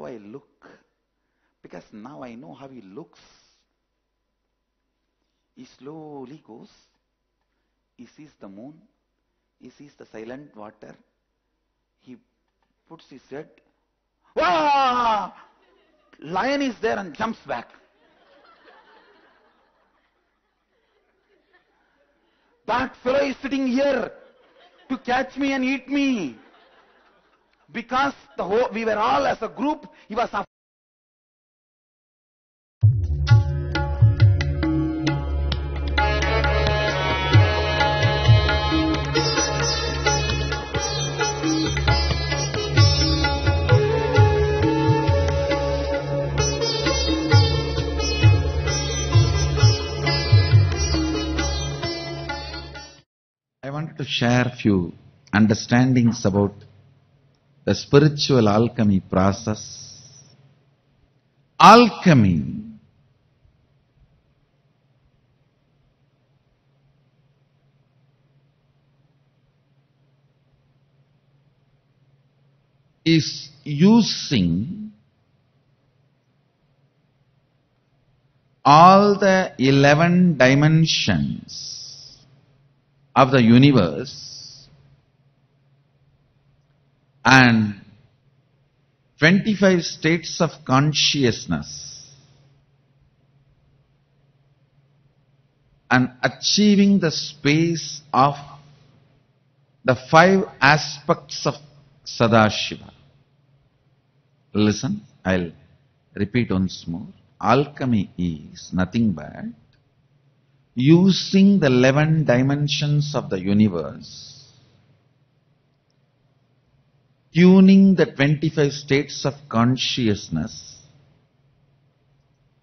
how I look. Because now I know how he looks. He slowly goes. He sees the moon. He sees the silent water. He puts his head. Wah! Lion is there and jumps back. That fellow is sitting here to catch me and eat me. Because the whole, we were all as a group, he was af- I wanted to share few understandings about the spiritual alchemy process. Alchemy is using all the 11 dimensions of the universe and 25 states of consciousness and achieving the space of the five aspects of Sadashiva. Listen, I'll repeat once more. Alchemy is nothing but using the 11 dimensions of the universe, tuning the 25 states of consciousness,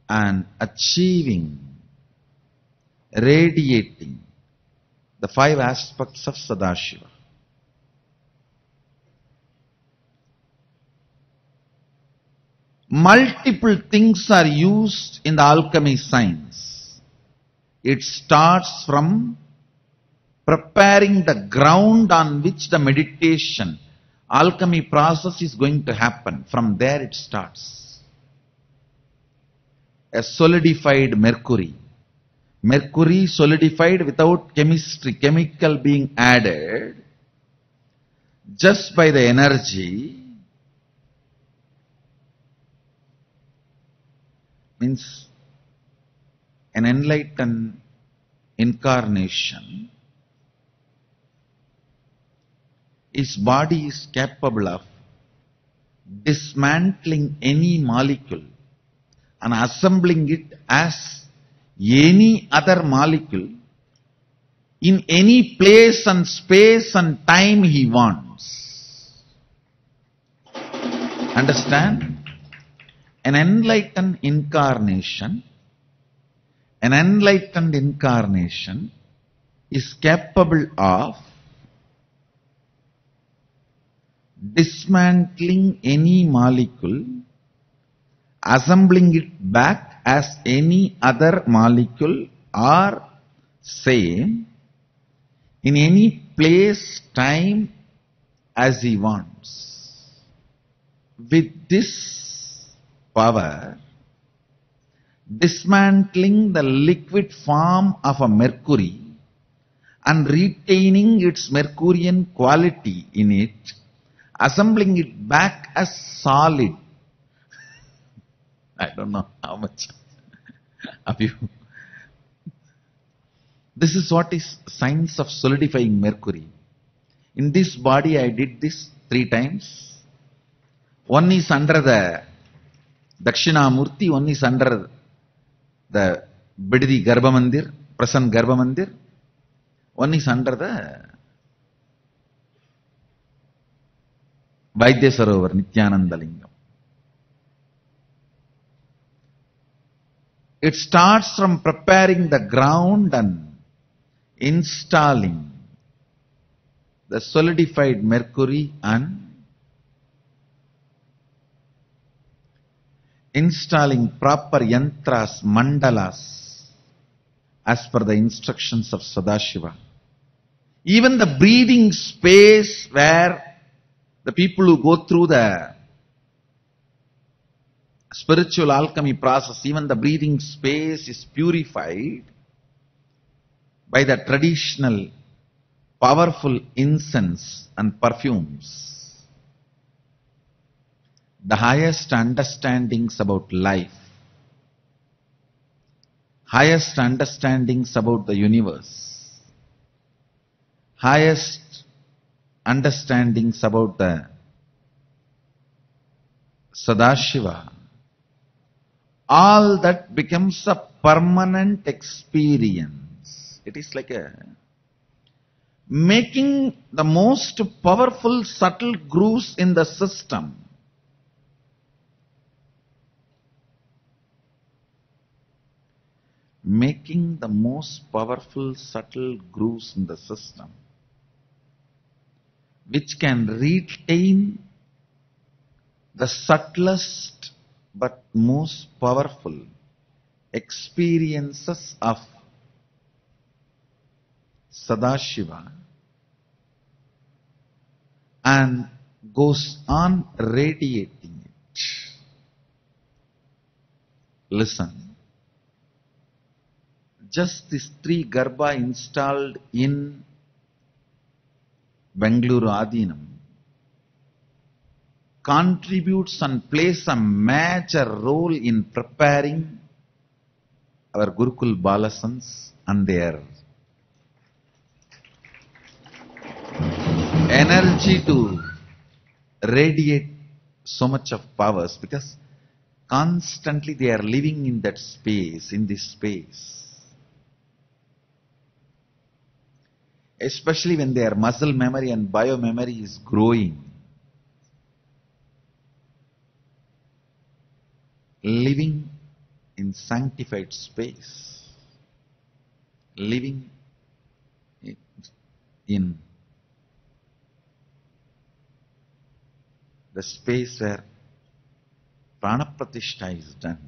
and achieving, radiating the five aspects of Sadashiva. Multiple things are used in the alchemy science. It starts from preparing the ground on which the meditation, alchemy process is going to happen. From there it starts. A solidified mercury. Mercury solidified without chemistry, chemical being added, just by the energy, means an enlightened incarnation, his body is capable of dismantling any molecule and assembling it as any other molecule in any place and space and time he wants. Understand? An enlightened incarnation, an enlightened incarnation is capable of dismantling any molecule, assembling it back as any other molecule or same in any place, time as he wants. With this power, dismantling the liquid form of a mercury and retaining its Mercurian quality in it, assembling it back as solid. I don't know how much of you. This is what is science of solidifying mercury. In this body I did this three times. One is under the Dakshinamurti, one is under the Bidadi Garbha Mandir, Prasan Mandir. One is under the Vaidya Sarovar, Nithyananda Lingam. It starts from preparing the ground and installing the solidified mercury and installing proper yantras, mandalas, as per the instructions of Sadashiva. Even the breathing space where the people who go through the spiritual alchemy process, even the breathing space is purified by the traditional powerful incense and perfumes. The highest understandings about life, highest understandings about the universe, highest understandings about the Sadashiva, all that becomes a permanent experience. It is like a making the most powerful subtle grooves in the system. Making the most powerful subtle grooves in the system, which can retain the subtlest but most powerful experiences of Sadashiva and goes on radiating it. Listen. Just this three Garba installed in Bengaluru Adinam contributes and plays a major role in preparing our Gurukul Balasants and their energy to radiate so much of powers because constantly they are living in that space, in this space. Especially when their muscle memory and bio memory is growing. Living in sanctified space. Living in the space where pranapratishtha is done.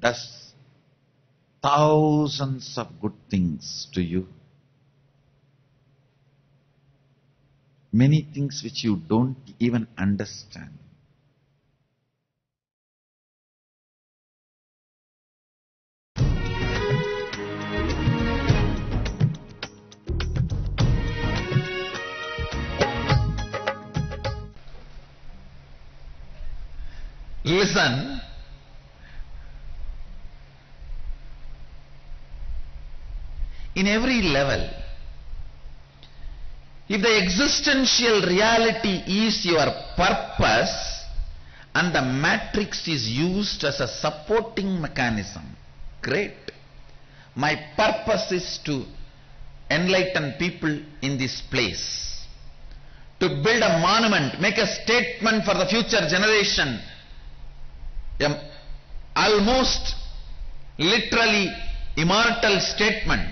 Does thousands of good things to you. Many things which you don't even understand. Listen. In every level, if the existential reality is your purpose and the matrix is used as a supporting mechanism, great. My purpose is to enlighten people in this place. To build a monument, make a statement for the future generation a almost literally immortal statement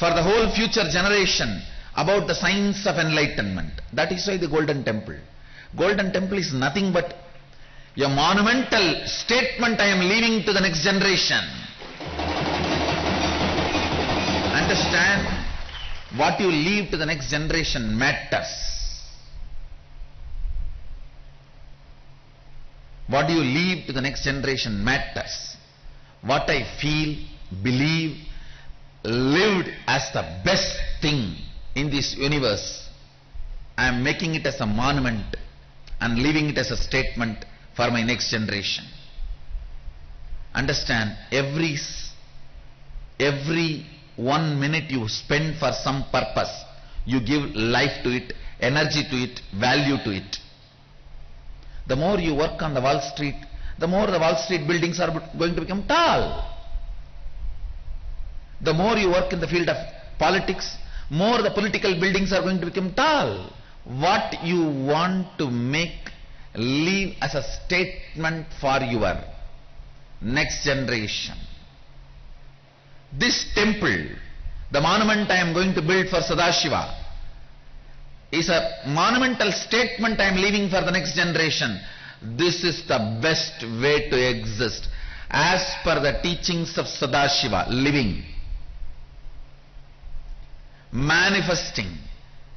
for the whole future generation about the science of enlightenment. That is why the Golden Temple. Golden Temple is nothing but a monumental statement I am leaving to the next generation. Understand? What you leave to the next generation matters. What you leave to the next generation matters. What I feel, believe, lived as the best thing in this universe, I am making it as a monument and leaving it as a statement for my next generation. Understand, every, every one minute you spend for some purpose, you give life to it, energy to it, value to it. The more you work on the Wall Street, the more the Wall Street buildings are going to become tall. The more you work in the field of politics, more the political buildings are going to become tall. What you want to make leave as a statement for your next generation. This temple, the monument I am going to build for Sadashiva, is a monumental statement I am leaving for the next generation. This is the best way to exist as per the teachings of Sadashiva, living, manifesting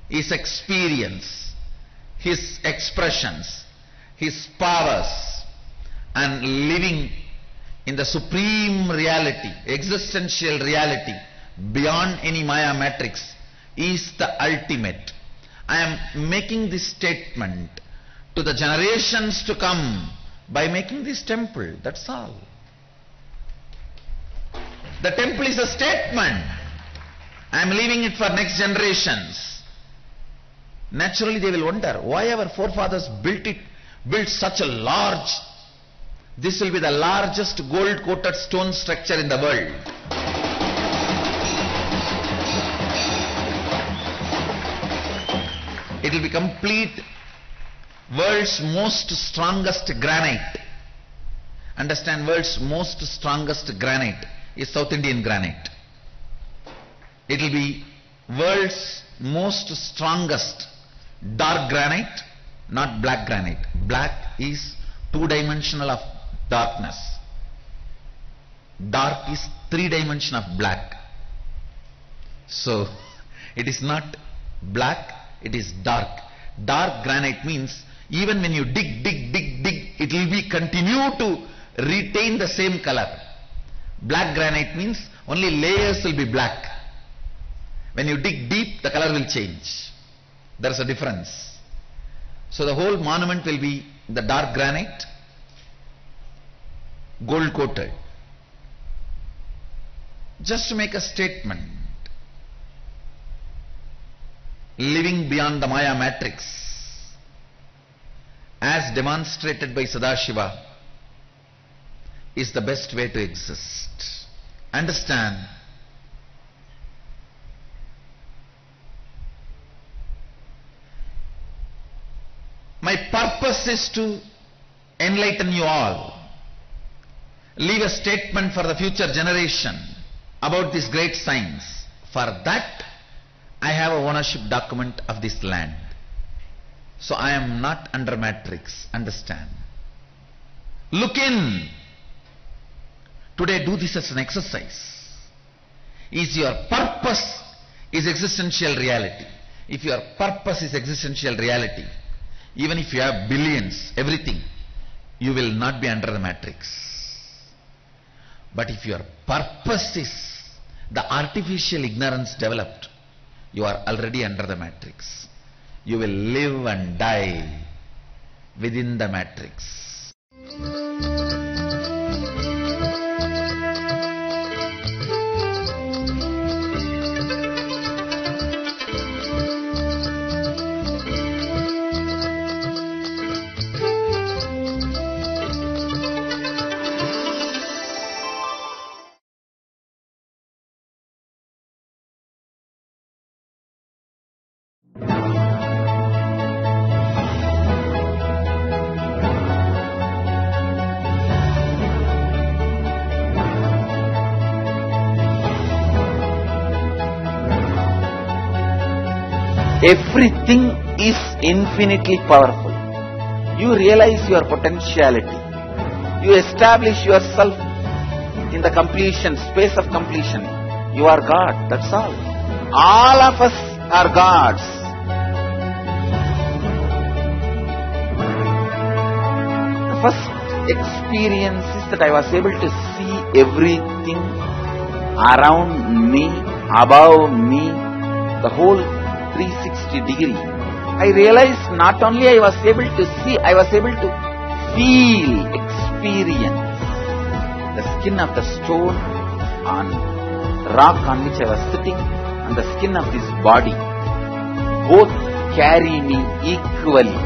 his experience, his expressions, his powers, and living in the supreme reality, existential reality, beyond any Maya matrix, is the ultimate. I am making this statement to the generations to come by making this temple, that's all. The temple is a statement. I am leaving it for next generations. Naturally they will wonder why our forefathers built it, built such a large, this will be the largest gold coated stone structure in the world. It will be complete world's most strongest granite. Understand world's most strongest granite is South Indian granite. It will be world's most strongest dark granite, not black granite. Black is two dimensional of darkness. Dark is three dimension of black. So it is not black, it is dark. Dark granite means even when you dig, dig, dig, dig, it will be continue to retain the same color. Black granite means only layers will be black. When you dig deep, the color will change. There is a difference. So the whole monument will be the dark granite, gold coated. Just to make a statement, living beyond the Maya matrix, as demonstrated by Sadashiva, is the best way to exist. Understand? My purpose is to enlighten you all. Leave a statement for the future generation about this great science. For that, I have a ownership document of this land. So I am not under matrix. Understand? Look in. Today do this as an exercise. Is your purpose is existential reality. If your purpose is existential reality, even if you have billions, everything, you will not be under the matrix. But if your purpose is the artificial ignorance developed, you are already under the matrix. You will live and die within the matrix. Everything is infinitely powerful. You realize your potentiality. You establish yourself in the completion, space of completion. You are God, that's all. All of us are gods. The first experience is that I was able to see everything around me, above me, the whole 360 degree. I realized not only I was able to see, I was able to feel, experience the skin of the stone on rock on which I was sitting and the skin of this body. Both carry me equally.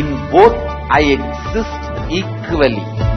In both I exist equally.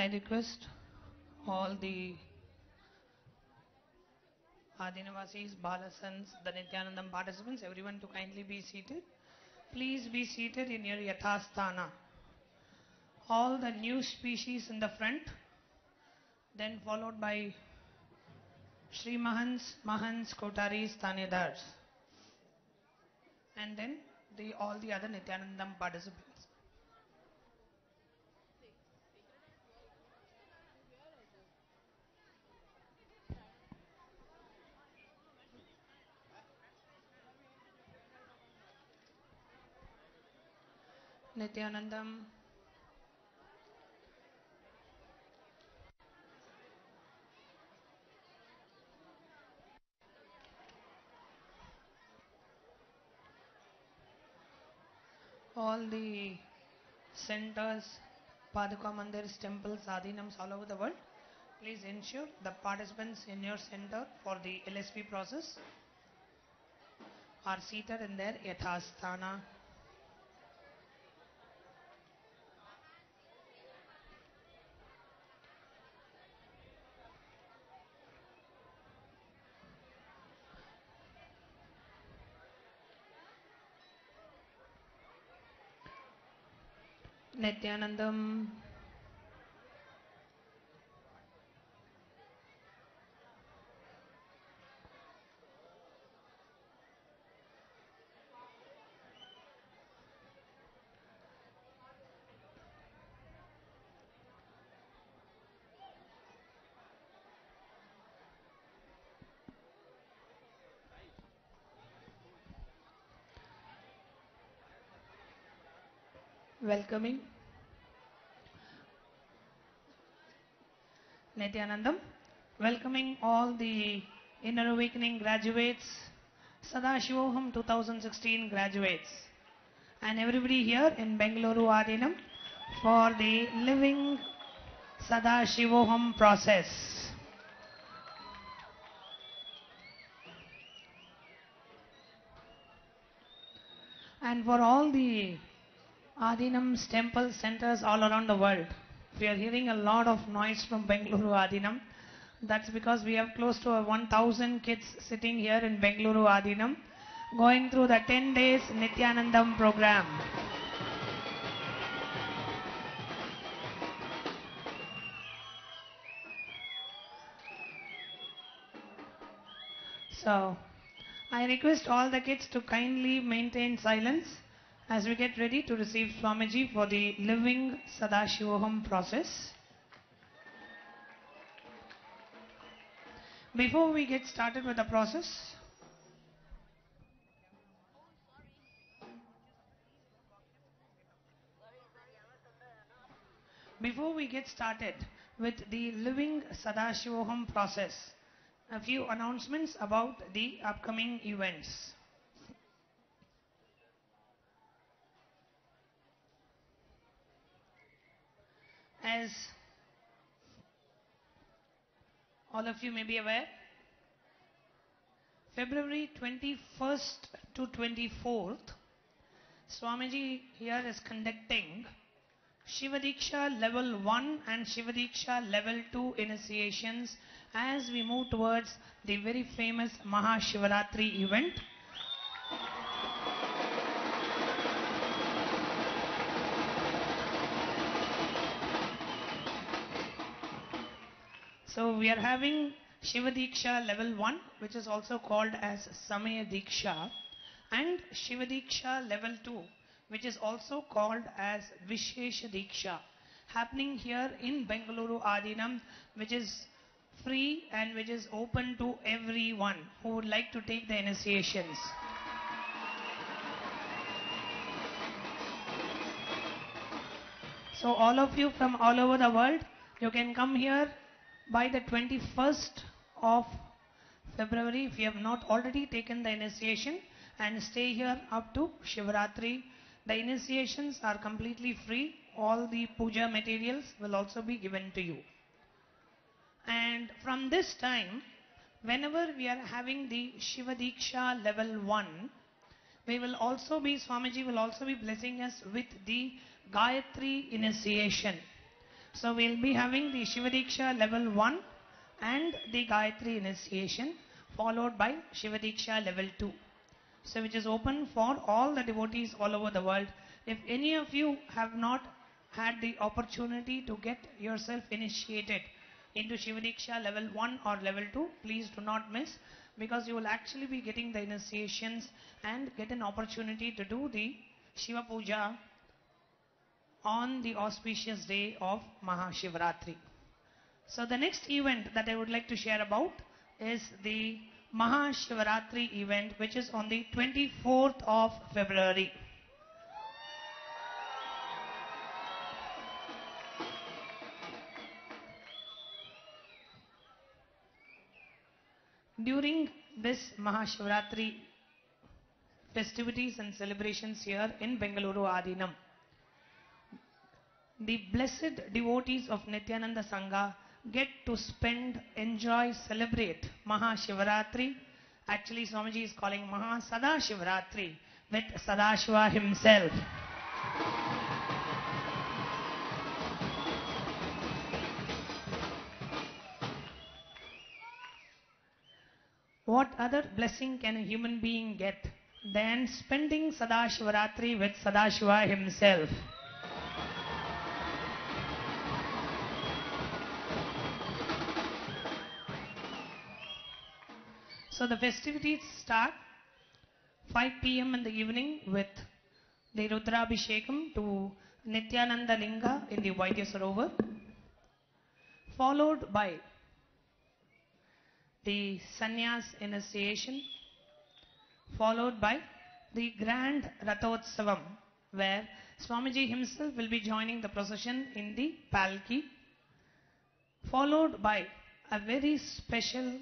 I request all the Adinavasis, Balasants, the Nithyanandam participants, everyone to kindly be seated. Please be seated in your Yathasthana. All the new species in the front, then followed by Sri Mahans, Mahans, Kotaris, Tanedars. And then the, all the other Nithyanandam participants. Nithyanandam. All the centers, Paduka Mandirs, temples, Adinams all over the world, please ensure the participants in your center for the LSP process are seated in their Yathasthana. Nithyanandam. Welcoming Nithyanandam, welcoming all the Inner Awakening graduates, Sadashivoham 2016 graduates, and everybody here in Bengaluru Adinam for the Living Sadashivoham process. And for all the Adinam's temple centers all around the world. We are hearing a lot of noise from Bengaluru Adinam. That's because we have close to 1000 kids sitting here in Bengaluru Adinam going through the 10 days Nithyanandam program. So, I request all the kids to kindly maintain silence as we get ready to receive Swamiji for the living Sadashivoham process. Before we get started with the process, before we get started with the living Sadashivoham process, a few announcements about the upcoming events. As all of you may be aware, February 21st to 24th, Swamiji here is conducting Shivadiksha level 1 and Shivadiksha level 2 initiations as we move towards the very famous Mahashivaratri event. So we are having Shiva Diksha level 1 which is also called as Samaya Diksha and Shiva Diksha level 2 which is also called as Vishesha Diksha happening here in Bengaluru Adinam which is free and which is open to everyone who would like to take the initiations. So all of you from all over the world, you can come here by the 21st of February if you have not already taken the initiation and stay here up to Shivaratri. The initiations are completely free. All the puja materials will also be given to you. And from this time whenever we are having the Shiva Diksha level 1, we will also be, Swamiji will also be blessing us with the Gayatri initiation. So we'll be having the Shiva Diksha level 1 and the Gayatri initiation followed by Shiva Diksha level 2. So which is open for all the devotees all over the world. If any of you have not had the opportunity to get yourself initiated into Shiva Diksha level 1 or level 2, please do not miss because you will actually be getting the initiations and get an opportunity to do the Shiva Puja on the auspicious day of Mahashivratri. So the next event that I would like to share about is the Mahashivratri event which is on the 24th of February. During this Mahashivratri festivities and celebrations here in Bengaluru Adinam, the blessed devotees of Nithyananda Sangha get to spend, enjoy, celebrate Mahashivaratri. Actually, Swamiji is calling Maha with Sadashiva himself. What other blessing can a human being get than spending Sadashivaratri with Sadashiva himself? So the festivities start 5 p.m. in the evening with the Rudrabhishekam to Nithyananda Linga in the Vaidya Sarovar, followed by the Sannyas initiation, followed by the grand Rathotsavam, where Swamiji himself will be joining the procession in the Palki, followed by a very special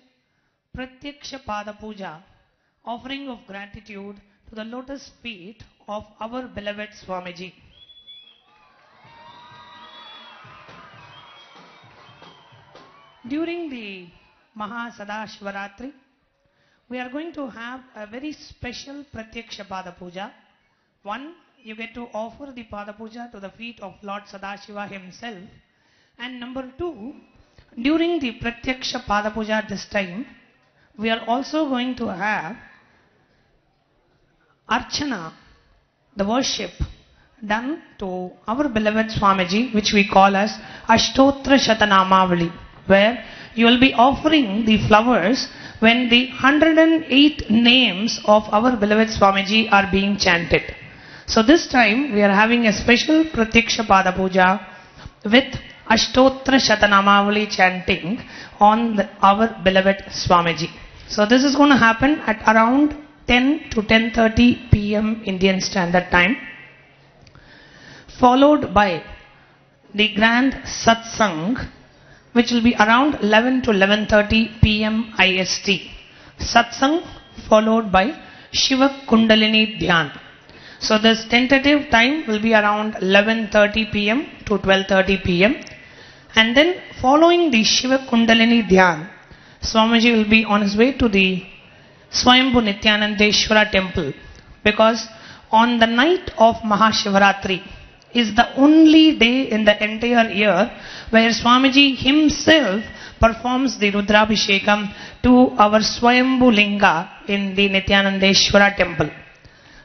Pratyaksha Pada Puja, offering of gratitude to the lotus feet of our beloved Swamiji. During the Maha Sadashvaratri, we are going to have a very special Pratyaksha Pada Puja. One, you get to offer the Pada Puja to the feet of Lord Sadashiva himself. And number two, during the Pratyaksha Pada Puja this time, we are also going to have Archana, the worship done to our beloved Swamiji, which we call as Ashtotra Shatanamavali, where you will be offering the flowers when the 108 names of our beloved Swamiji are being chanted. So this time we are having a special Pratyaksha Pada Puja with Ashtotra Shatanamavali chanting on the, our beloved Swamiji. So this is going to happen at around 10 to 10.30 p.m. Indian Standard Time. Followed by the grand satsang which will be around 11 to 11.30 p.m. IST. Satsang followed by Shiva Kundalini Dhyan. So this tentative time will be around 11.30 p.m. to 12.30 p.m. And then following the Shiva Kundalini Dhyan, Swamiji will be on his way to the Swayambhu Nithyanandeshwara temple because on the night of Mahashivaratri is the only day in the entire year where Swamiji himself performs the Rudrabhishekam to our Swayambhu Linga in the Nithyanandeshwara temple.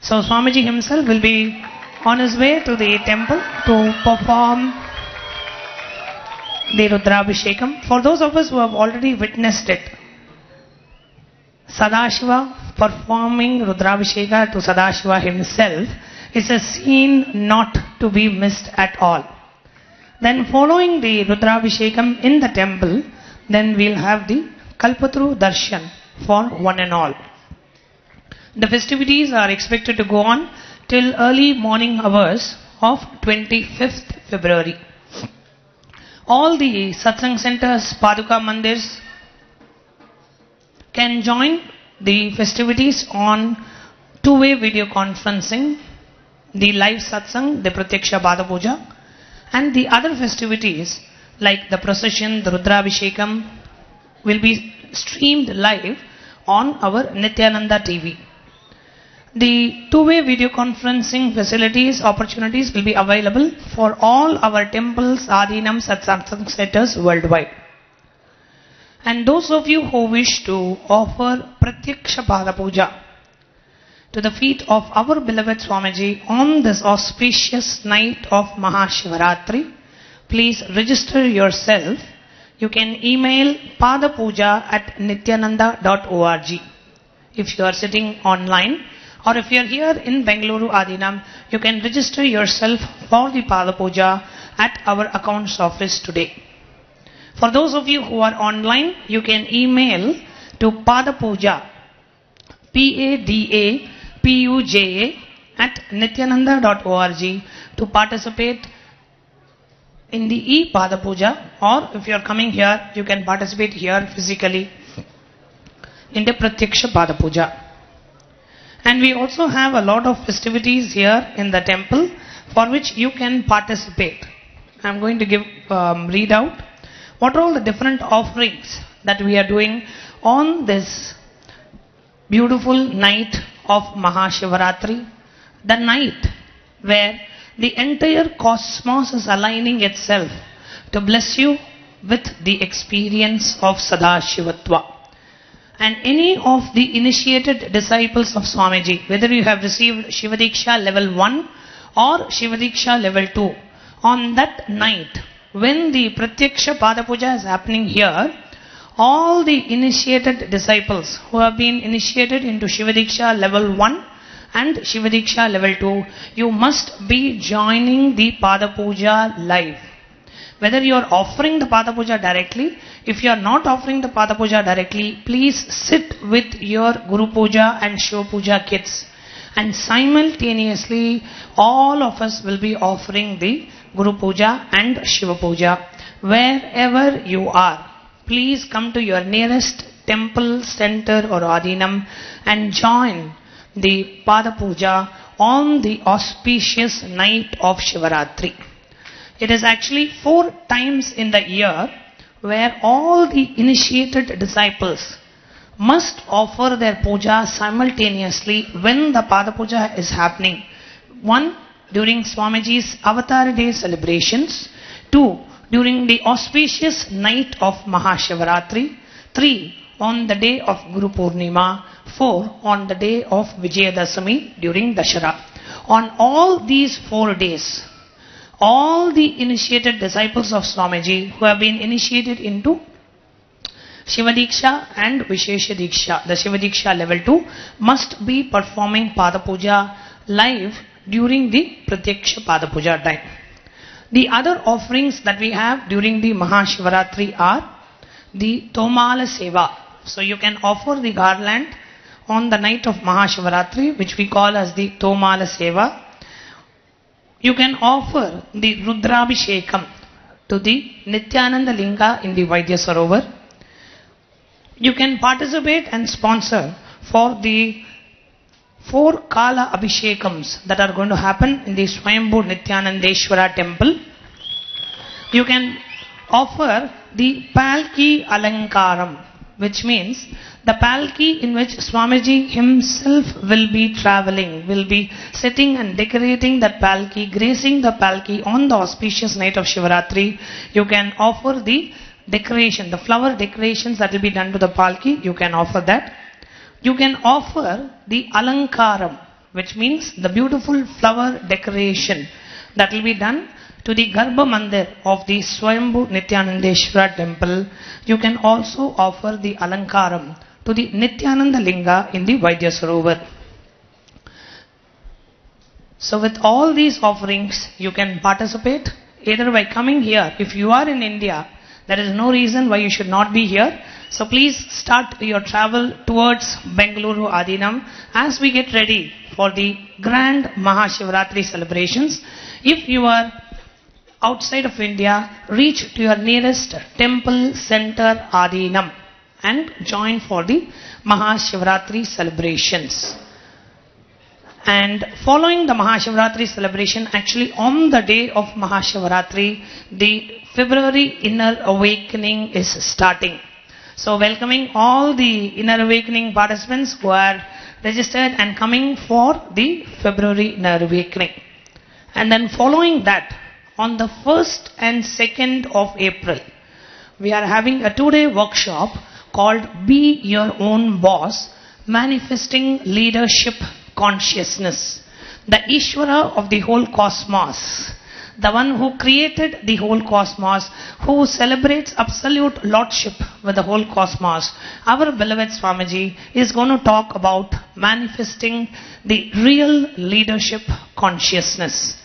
So Swamiji himself will be on his way to the temple to perform the Rudrabhishekam. For those of us who have already witnessed it, Sadashiva performing Rudrabhisheka to Sadashiva himself is a scene not to be missed at all. Then following the Rudrabhishekam in the temple, then we'll have the Kalpataru Darshan for one and all. The festivities are expected to go on till early morning hours of 25th February. All the satsang centers, Paduka mandirs can join the festivities on two-way video conferencing, the live satsang, the Pratyaksha Pada Puja, and the other festivities like the procession, the Rudrabhishekam will be streamed live on our Nithyananda TV. The two-way video conferencing facilities, opportunities will be available for all our temples, adinams, and satsang centers worldwide. And those of you who wish to offer Pratyaksha Pada Puja to the feet of our beloved Swamiji on this auspicious night of Mahashivaratri, please register yourself. You can email padapuja at nithyananda.org. If you are sitting online or if you are here in Bengaluru Adinam, you can register yourself for the Pada Puja at our accounts office today. For those of you who are online, you can email to Padapuja, P-A-D-A-P-U-J-A at nithyananda.org to participate in the e-Pada Puja or if you are coming here, you can participate here physically in the Pratyaksha Pada Puja. And we also have a lot of festivities here in the temple for which you can participate. I'm going to give um, read out what are all the different offerings that we are doing on this beautiful night of Mahashivaratri, the night where the entire cosmos is aligning itself to bless you with the experience of Sadashivatva. And any of the initiated disciples of Swamiji, whether you have received Shivadiksha level 1 or Shivadiksha level 2, on that night, when the Pratyaksha Pada Puja is happening here, all the initiated disciples who have been initiated into Shivadiksha level 1 and Shivadiksha level 2, you must be joining the Pada Puja live. Whether you are offering the Padapuja directly, if you are not offering the Padapuja directly, please sit with your Guru Puja and Shiva Puja kits. And simultaneously, all of us will be offering the Guru Puja and Shiva Puja. Wherever you are, please come to your nearest temple, center or adinam and join the Pada Puja on the auspicious night of Shivaratri. It is actually four times in the year where all the initiated disciples must offer their puja simultaneously when the Pada Puja is happening. One, during Swamiji's Avatar Day celebrations. Two, during the auspicious night of Mahashivaratri. Three, on the day of Guru Purnima. Four, on the day of Vijayadasami during Dashara. On all these four days, all the initiated disciples of Swamiji who have been initiated into Shivadiksha and Vishesha Diksha, the Shivadiksha level 2, must be performing Pada Puja live during the Pratyaksha Pada Puja time. The other offerings that we have during the Mahashivaratri are the Tomala Seva. So you can offer the garland on the night of Mahashivaratri, which we call as the Tomala Seva. You can offer the Rudrabhishekam to the Nithyananda Linga in the Vaidya Sarovar. You can participate and sponsor for the four Kala Abhishekams that are going to happen in the Swayambhu Nithyanandeshwara temple. You can offer the Palki Alankaram, which means the palki in which Swamiji himself will be traveling, will be sitting and decorating that palki, gracing the palki on the auspicious night of Shivaratri. You can offer the decoration, the flower decorations that will be done to the palki, you can offer that. You can offer the alankaram, which means the beautiful flower decoration that will be done to the Garbha Mandir of the Swayambhu Nithyanandeshwara temple. You can also offer the alankaram to the Nithyananda Linga in the Vaidya Sarovar. So with all these offerings, you can participate either by coming here. If you are in India, there is no reason why you should not be here. So please start your travel towards Bengaluru Adinam as we get ready for the grand Mahashivaratri celebrations. If you are outside of India, reach to your nearest temple center Adinam and join for the Mahashivaratri celebrations. And following the Mahashivaratri celebration, actually on the day of Mahashivaratri, the February inner awakening is starting. So welcoming all the Inner Awakening participants who are registered and coming for the February Inner Awakening. And then following that, on the 1st and 2nd of April, we are having a two-day workshop called Be Your Own Boss, Manifesting Leadership Consciousness. The Ishvara of the whole cosmos, the one who created the whole cosmos, who celebrates absolute lordship with the whole cosmos. Our beloved Swamiji is going to talk about manifesting the real leadership consciousness.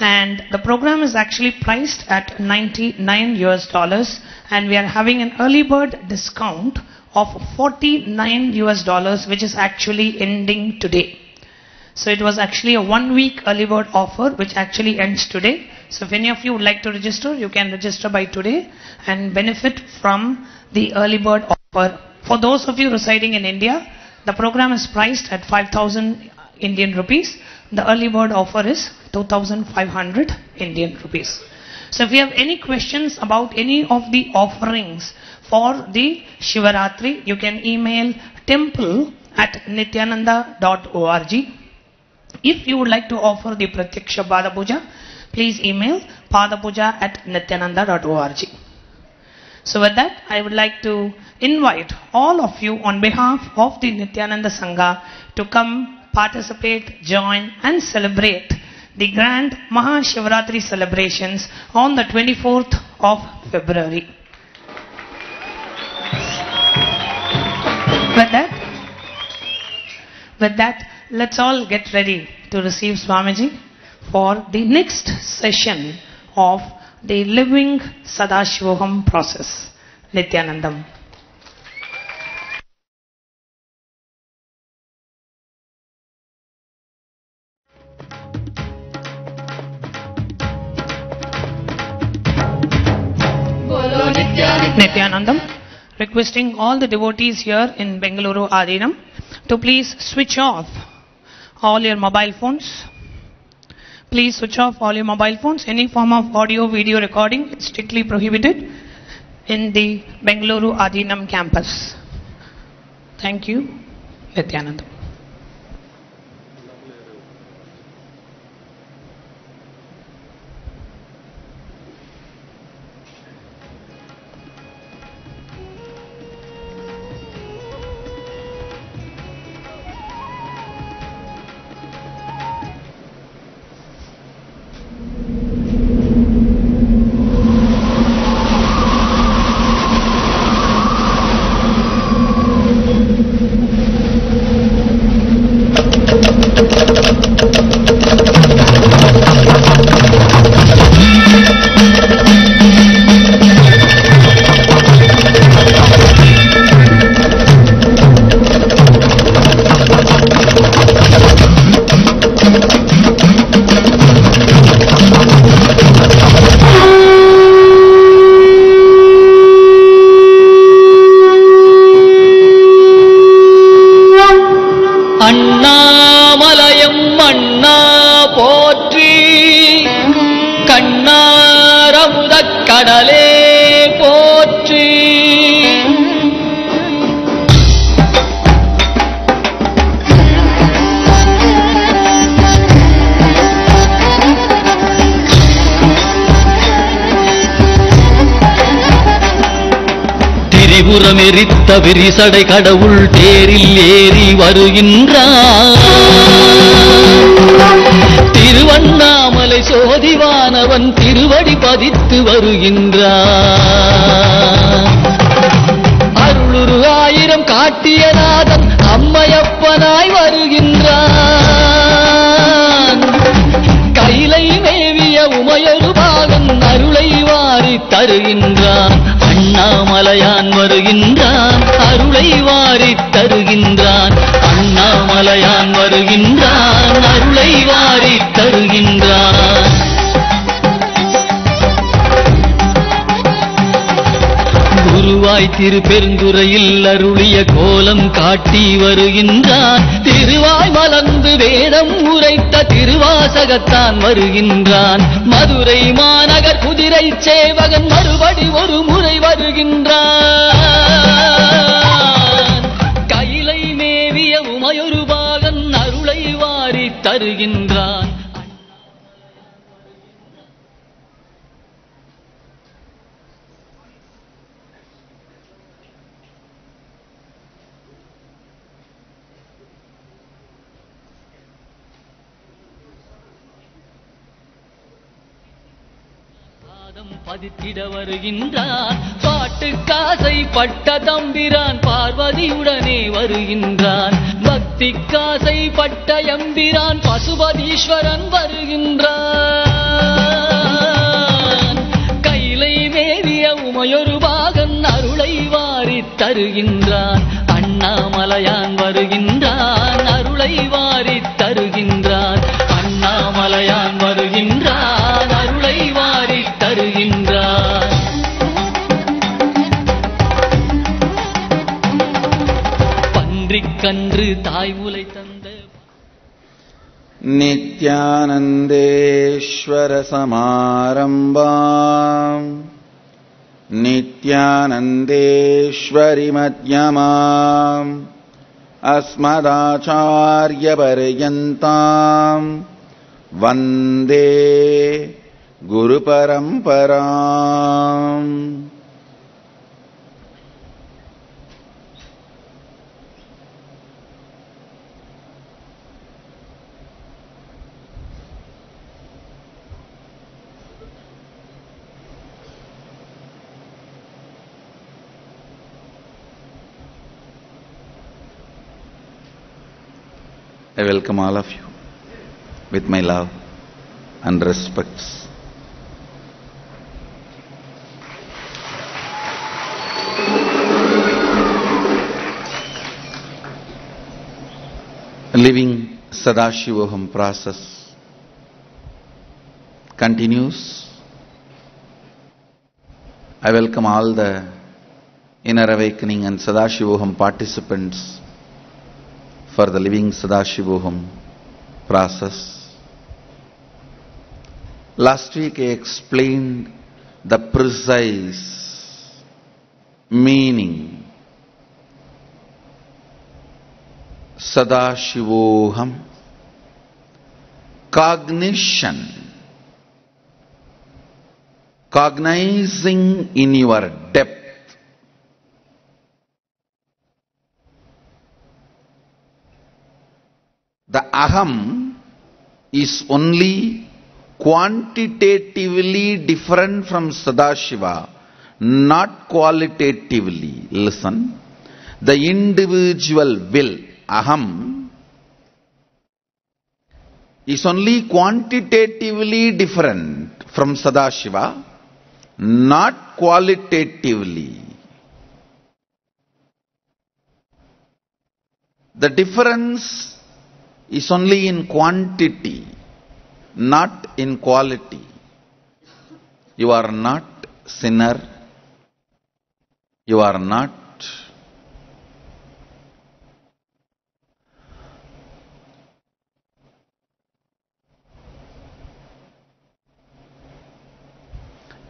And the program is actually priced at 99 US dollars and we are having an early bird discount of 49 US dollars which is actually ending today. So it was actually a one week early bird offer which actually ends today. So if any of you would like to register, you can register by today and benefit from the early bird offer. For those of you residing in India, the program is priced at 5000 Indian rupees. The early bird offer is 2500 Indian rupees. So if you have any questions about any of the offerings for the Shivaratri, you can email temple at nithyananda.org. If you would like to offer the Pratyaksha Pada please email padapuja at nithyananda.org. So with that, I would like to invite all of you on behalf of the Nithyananda Sangha to come participate, join and celebrate the grand Mahashivratri celebrations on the 24th of February. With that, with that, let's all get ready to receive Swamiji for the next session of the living Sadashivoham process, Nithyanandam. Nithyanandam, requesting all the devotees here in Bengaluru Adinam to please switch off all your mobile phones. Please switch off all your mobile phones. Any form of audio video recording is strictly prohibited in the Bengaluru Adinam campus. Thank you, Nithyanandam. விரிசடை கடவுள் தேரில் ஏறி வருகின்றான் திருவண்ணாமலை சோதிவானவன் திருவடி பதித்து வருகின்றான் திரு பெருந்துறையில் அருளிய கோலம் காட்டி வருகின்றான் திருவாய் மலர்ந்து வேதம் உரைத்த திருவாசகத்தான் வருகின்றான். மதுரை மாநகர் குதிரை சேவகன் மறுபடி ஒரு முறை வருகின்றான் சாதித்திட பதித்திட வருகின்றான் பாட்டு காசை பட்ட தம்பிரான் பார்வதியுடனே வருகின்றான். பக்தி காசை பட்ட எம்பிரான் பசுபதீஸ்வரன் வருகின்றான். கைலை மேவிய உமையொரு பாகன் அருளை வாரி தருகின்றான். அண்ணாமலையான் வருகின்றான் அருளை வாரி தருகின்றான். அண்ணாமலையான் வருகின்றான். தருகின்றான் பன்றிக்கன்று தாய்முலை தந்த नित्यानन्देश्वरसमारम्भाम् नित्यानन्देश्वरिमध्यमाम् अस्मदाचार्यपर्यन्ताम् वन्दे गुरुपरम्पराम् I welcome all of you with my love and respects. Living Sadashivoham process continues. I welcome all the Inner Awakening and Sadashivoham participants for the living Sadashivoham process. Last week I explained the precise meaning Sadashivoham cognition cognizing in your depth The aham is only quantitatively different from Sadashiva, not qualitatively. Listen. The individual will, aham, is only quantitatively different from Sadashiva, not qualitatively. The difference is only in quantity, not in quality. You are not sinner. You are not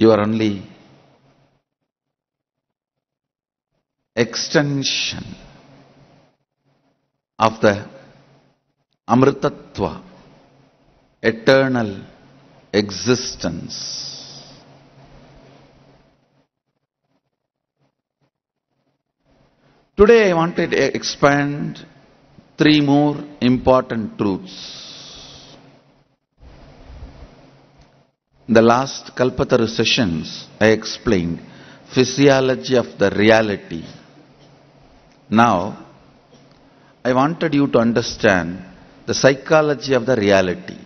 You are only extension of the Amritattva, eternal existence. Today I wanted to expand three more important truths. In the last Kalpataru sessions, I explained physiology of the reality. Now, I wanted you to understand the psychology of the reality.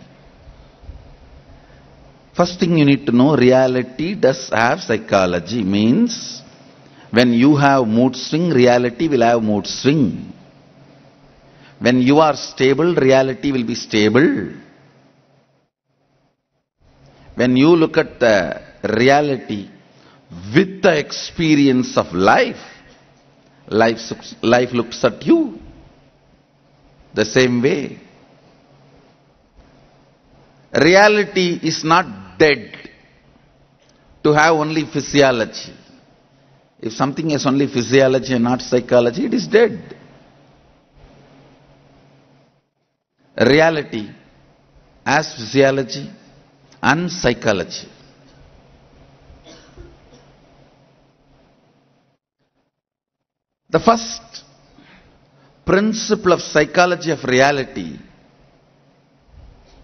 First thing you need to know, reality does have psychology, means when you have mood swing, reality will have mood swing. When you are stable, reality will be stable. When you look at the reality, with the experience of life, life, looks- life looks at you the same way. Reality is not dead to have only physiology. If something has only physiology and not psychology, it is dead. Reality as physiology and psychology. The first principle of psychology of reality,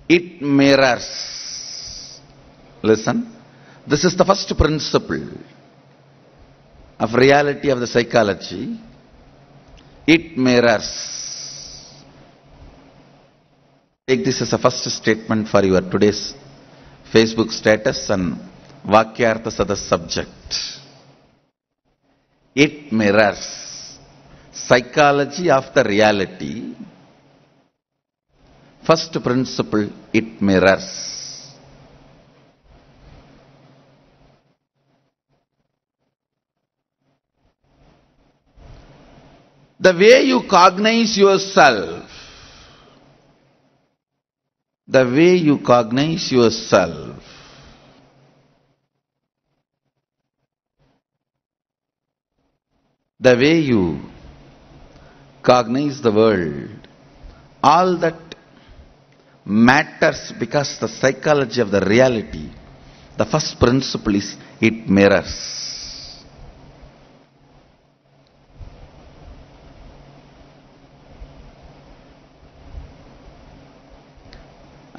it mirrors. Listen, this is the first principle of reality of the psychology. It mirrors. Take this as a first statement for your today's Facebook status and Vakyartha Sadas the subject. It mirrors psychology of the reality. First principle, it mirrors. The way you cognize yourself, the way you cognize yourself, the way you cognize the world, all that matters because the psychology of the reality, the first principle is it mirrors.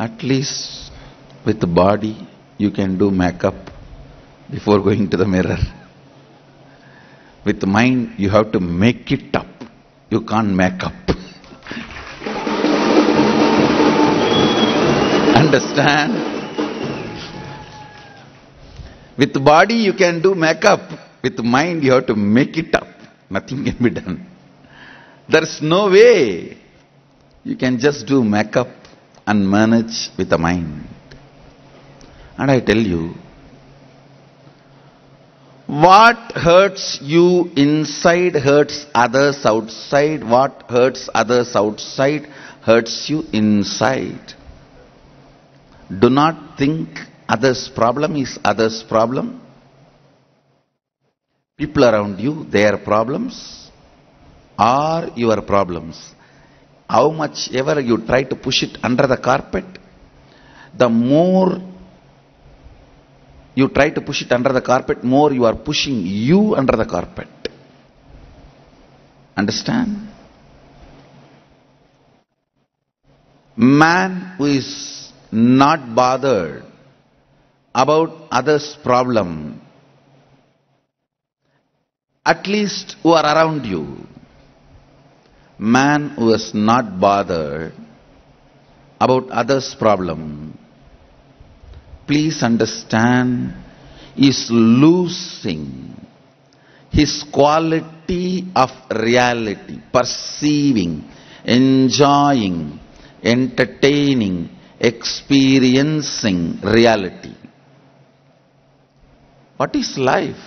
At least with the body, you can do makeup before going to the mirror. With the mind, you have to make it up. You can't make up. Understand? With the body, you can do makeup. With the mind, you have to make it up. Nothing can be done. There's no way you can just do makeup and manage with the mind. And I tell you, what hurts you inside hurts others outside. What hurts others outside hurts you inside. Do not think others' problem is others' problem. People around you, their problems are your problems. How much ever you try to push it under the carpet, the more you try to push it under the carpet, more you are pushing you under the carpet. Understand? Man who is not bothered about others' problem, at least who are around you, man who is not bothered about others' problem, please understand, is losing his quality of reality, perceiving, enjoying, entertaining, experiencing reality. What is life?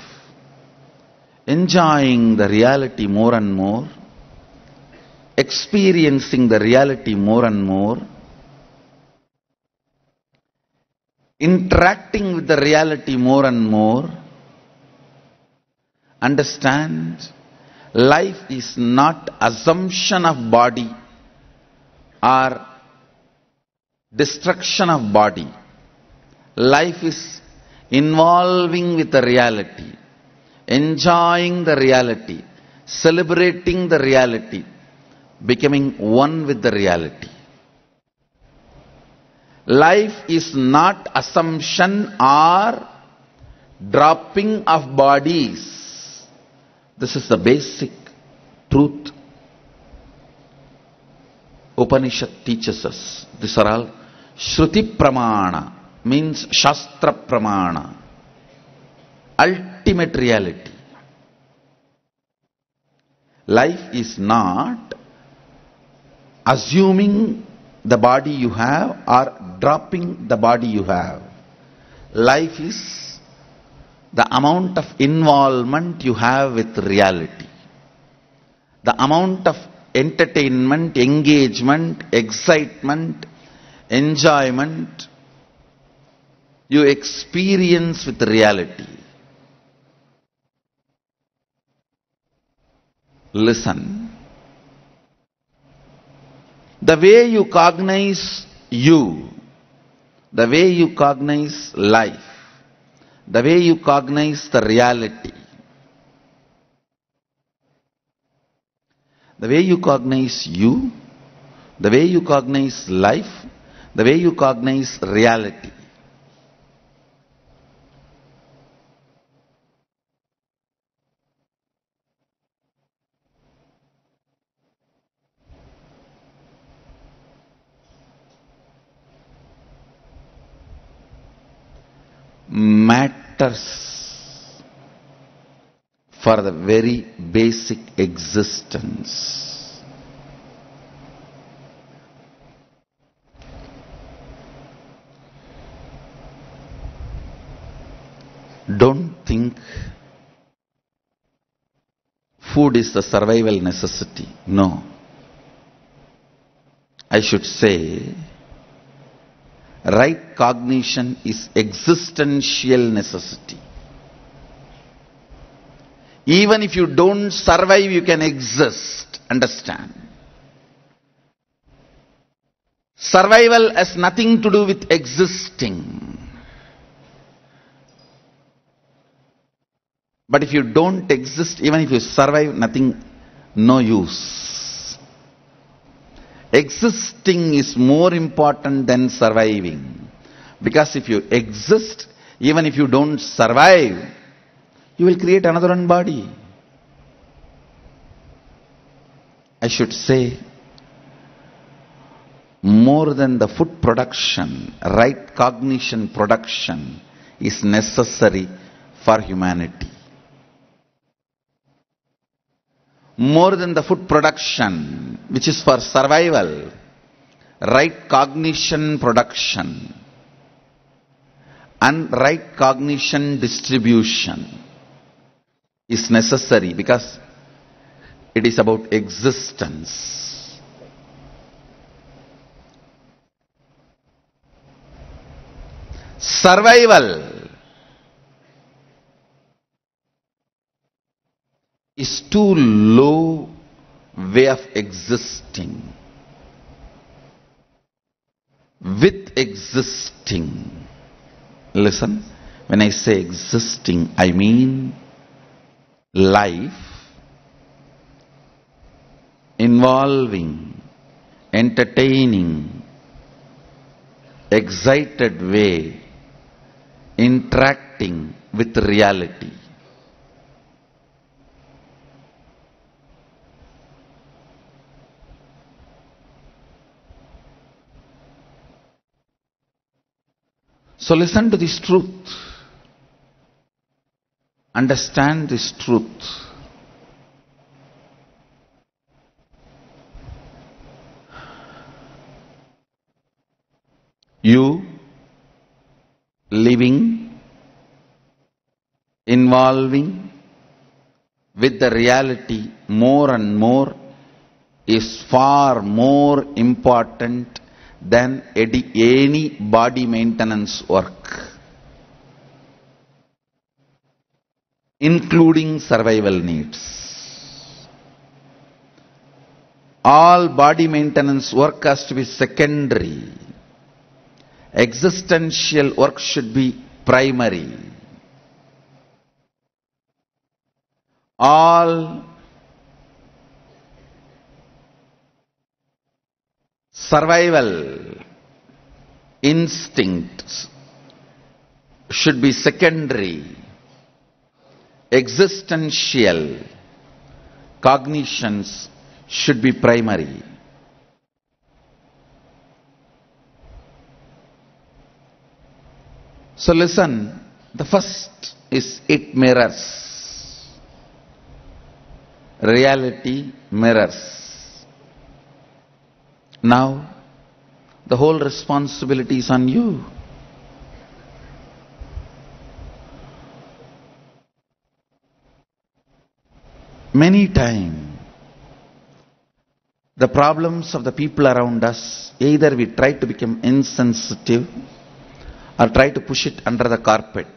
Enjoying the reality more and more, experiencing the reality more and more, interacting with the reality more and more, understand life is not assumption of body or destruction of body. Life is involving with the reality, enjoying the reality, celebrating the reality, becoming one with the reality. Life is not assumption or dropping of bodies. This is the basic truth. Upanishad teaches us. These are all Shruti Pramana, means Shastra Pramana. Ultimate reality. Life is not assuming the body you have or dropping the body you have. Life is the amount of involvement you have with reality, the amount of entertainment, engagement, excitement, enjoyment you experience with reality. Listen. The way you cognize you, the way you cognize life, the way you cognize the reality, the way you cognize you, the way you cognize life, the way you cognize reality. Matters for the very basic existence. Don't think food is the survival necessity. No. I should say, right cognition is existential necessity. Even if you don't survive, you can exist. Understand? Survival has nothing to do with existing. But if you don't exist, even if you survive, nothing, no use. Existing is more important than surviving. Because if you exist, even if you don't survive, you will create another one body. I should say, more than the food production, right cognition production is necessary for humanity. More than the food production, which is for survival, right cognition production and right cognition distribution is necessary because it is about existence. Survival is too low way of existing. With existing, listen, when I say existing, I mean life involving, entertaining, excited way, interacting with reality. So listen to this truth. Understand this truth. You living, involving with the reality more and more is far more important than any body maintenance work, including survival needs. All body maintenance work has to be secondary. Existential work should be primary. All survival instincts should be secondary. Existential cognitions should be primary. So listen, the first is it mirrors. Reality mirrors. Now, the whole responsibility is on you. Many times, the problems of the people around us, either we try to become insensitive or try to push it under the carpet.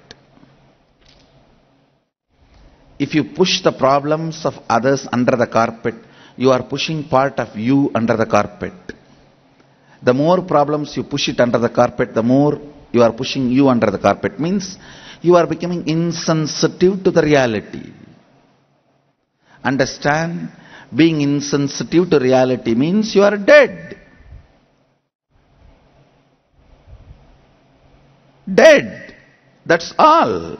If you push the problems of others under the carpet, you are pushing part of you under the carpet. The more problems you push it under the carpet, the more you are pushing you under the carpet. Means you are becoming insensitive to the reality. Understand? Being insensitive to reality means you are dead. Dead. That's all.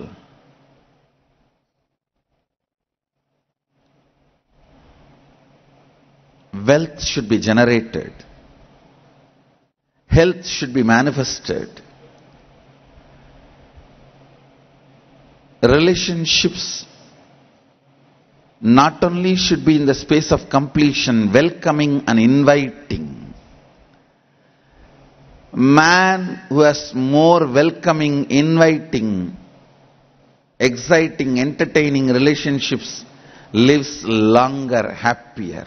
Wealth should be generated. Health should be manifested. Relationships not only should be in the space of completion, welcoming and inviting. Man who has more welcoming, inviting, exciting, entertaining relationships lives longer, happier.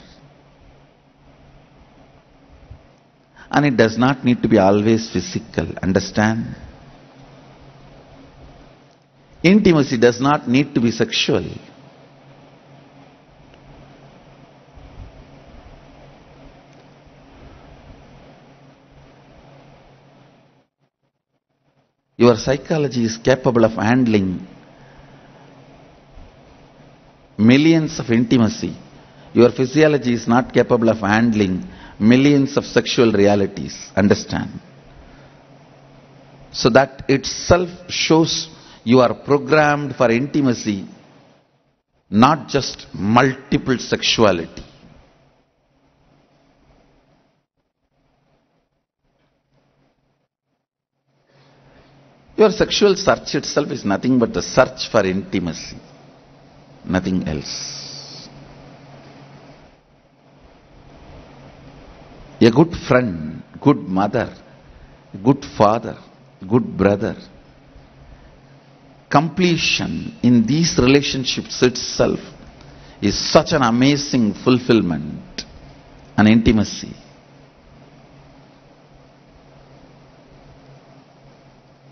And it does not need to be always physical, understand? Intimacy does not need to be sexual. Your psychology is capable of handling millions of intimacy. Your physiology is not capable of handling millions of sexual realities. Understand? So that itself shows you are programmed for intimacy, not just multiple sexuality. Your sexual search itself is nothing but the search for intimacy, nothing else. A good friend, good mother, good father, good brother. Completion in these relationships itself is such an amazing fulfillment and intimacy.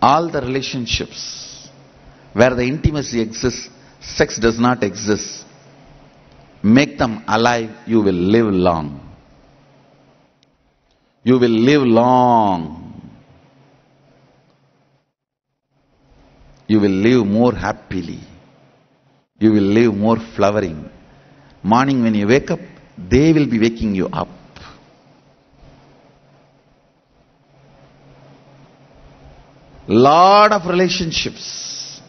All the relationships where the intimacy exists, sex does not exist. Make them alive, you will live long. You will live long. You will live more happily. You will live more flowering. Morning when you wake up, they will be waking you up. Lot of relationships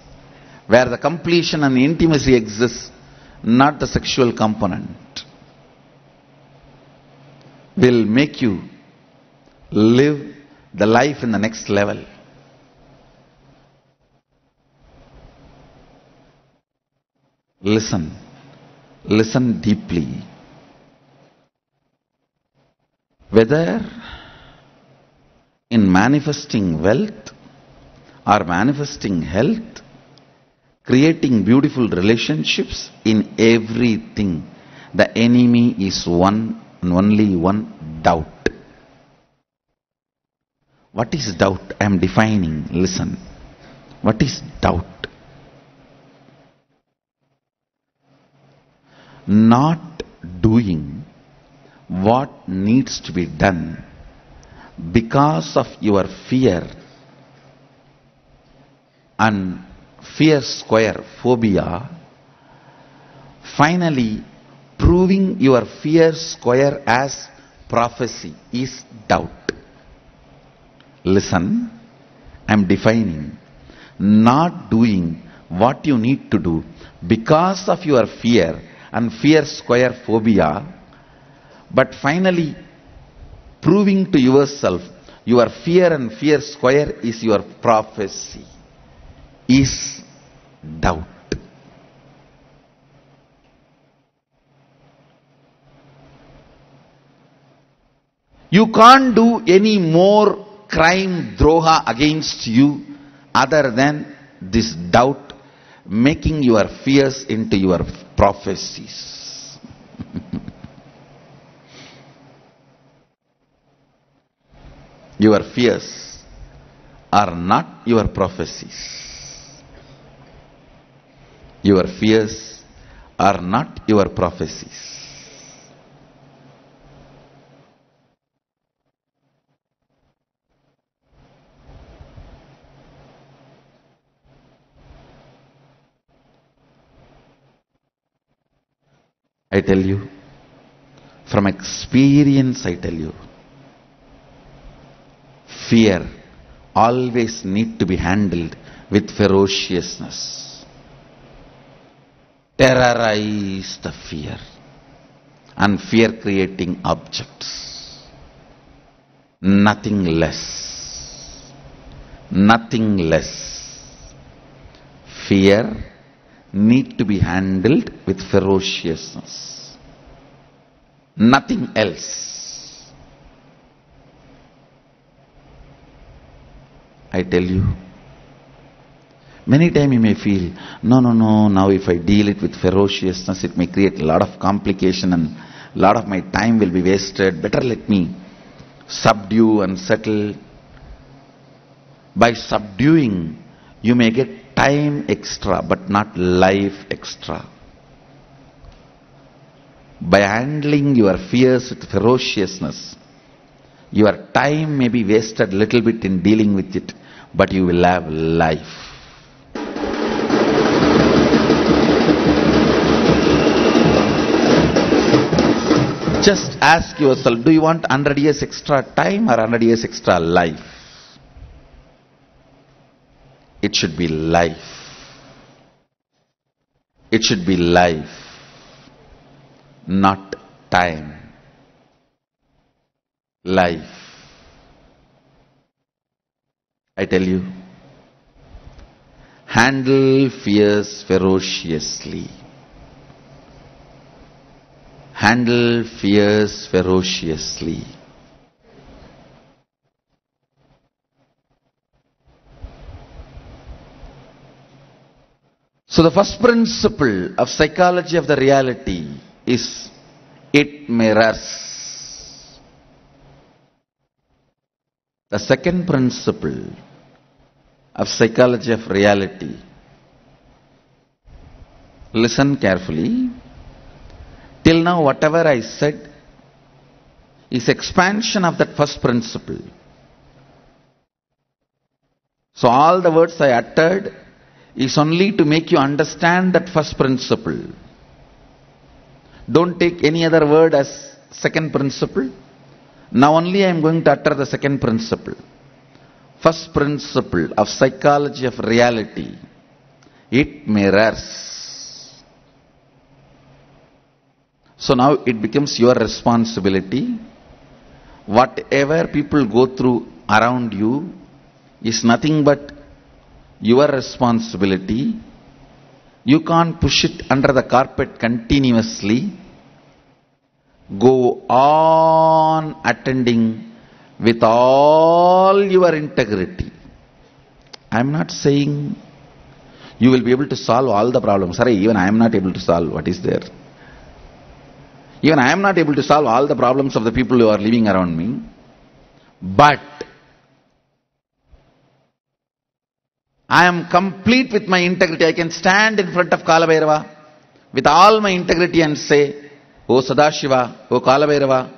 where the completion and intimacy exists, not the sexual component, will make you live the life in the next level. Listen. Listen deeply. Whether in manifesting wealth or manifesting health, creating beautiful relationships in everything, the enemy is one and only one doubt. What is doubt? I am defining. Listen. What is doubt? Not doing what needs to be done because of your fear and fear square phobia, finally proving your fear square as prophecy is doubt. Listen, I am defining. Not doing what you need to do because of your fear and fear square phobia, but finally proving to yourself your fear and fear square is your prophecy, is doubt. You can't do any more crime droha against you other than this doubt making your fears into your prophecies. your fears are not your prophecies. Your fears are not your prophecies. I tell you, from experience I tell you, fear always need to be handled with ferociousness. Terrorize the fear and fear creating objects. Nothing less. Nothing less. Fear need to be handled with ferociousness. Nothing else. I tell you. Many times you may feel, no, no, no, now if I deal it with ferociousness, it may create a lot of complication and a lot of my time will be wasted. Better let me subdue and settle. By subduing, you may get time extra, but not life extra. By handling your fears with ferociousness, your time may be wasted a little bit in dealing with it, but you will have life. Just ask yourself, do you want 100 years extra time or 100 years extra life? It should be life. It should be life, not time. Life. I tell you, handle fears ferociously. Handle fears ferociously. So the first principle of psychology of the reality is it mirrors. The second principle of psychology of reality. Listen carefully. Till now whatever I said is expansion of that first principle. So all the words I uttered is only to make you understand that first principle. Don't take any other word as second principle. Now only I am going to utter the second principle. First principle of psychology of reality. It mirrors. So now it becomes your responsibility. Whatever people go through around you is nothing but your responsibility. You can't push it under the carpet continuously. Go on attending with all your integrity. I'm not saying you will be able to solve all the problems. Sorry, even I am not able to solve what is there. Even I am not able to solve all the problems of the people who are living around me. But I am complete with my integrity. I can stand in front of Kalabhairava with all my integrity and say, O Sadashiva, O Kalabhairava,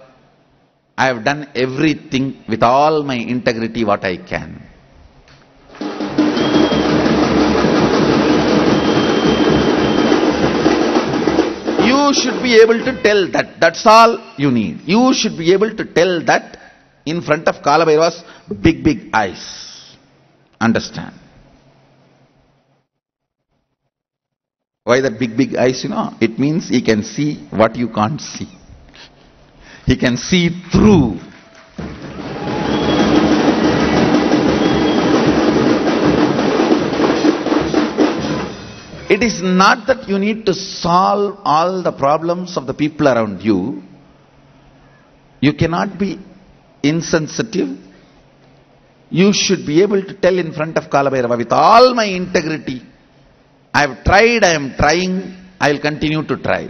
I have done everything with all my integrity what I can. You should be able to tell that. That's all you need. You should be able to tell that in front of Kalabhairava's big, big eyes. Understand? Why that big, big eyes, you know? It means he can see what you can't see. He can see through. It is not that you need to solve all the problems of the people around you. You cannot be insensitive. You should be able to tell in front of Kalabhairava with all my integrity. I have tried, I am trying, I will continue to try.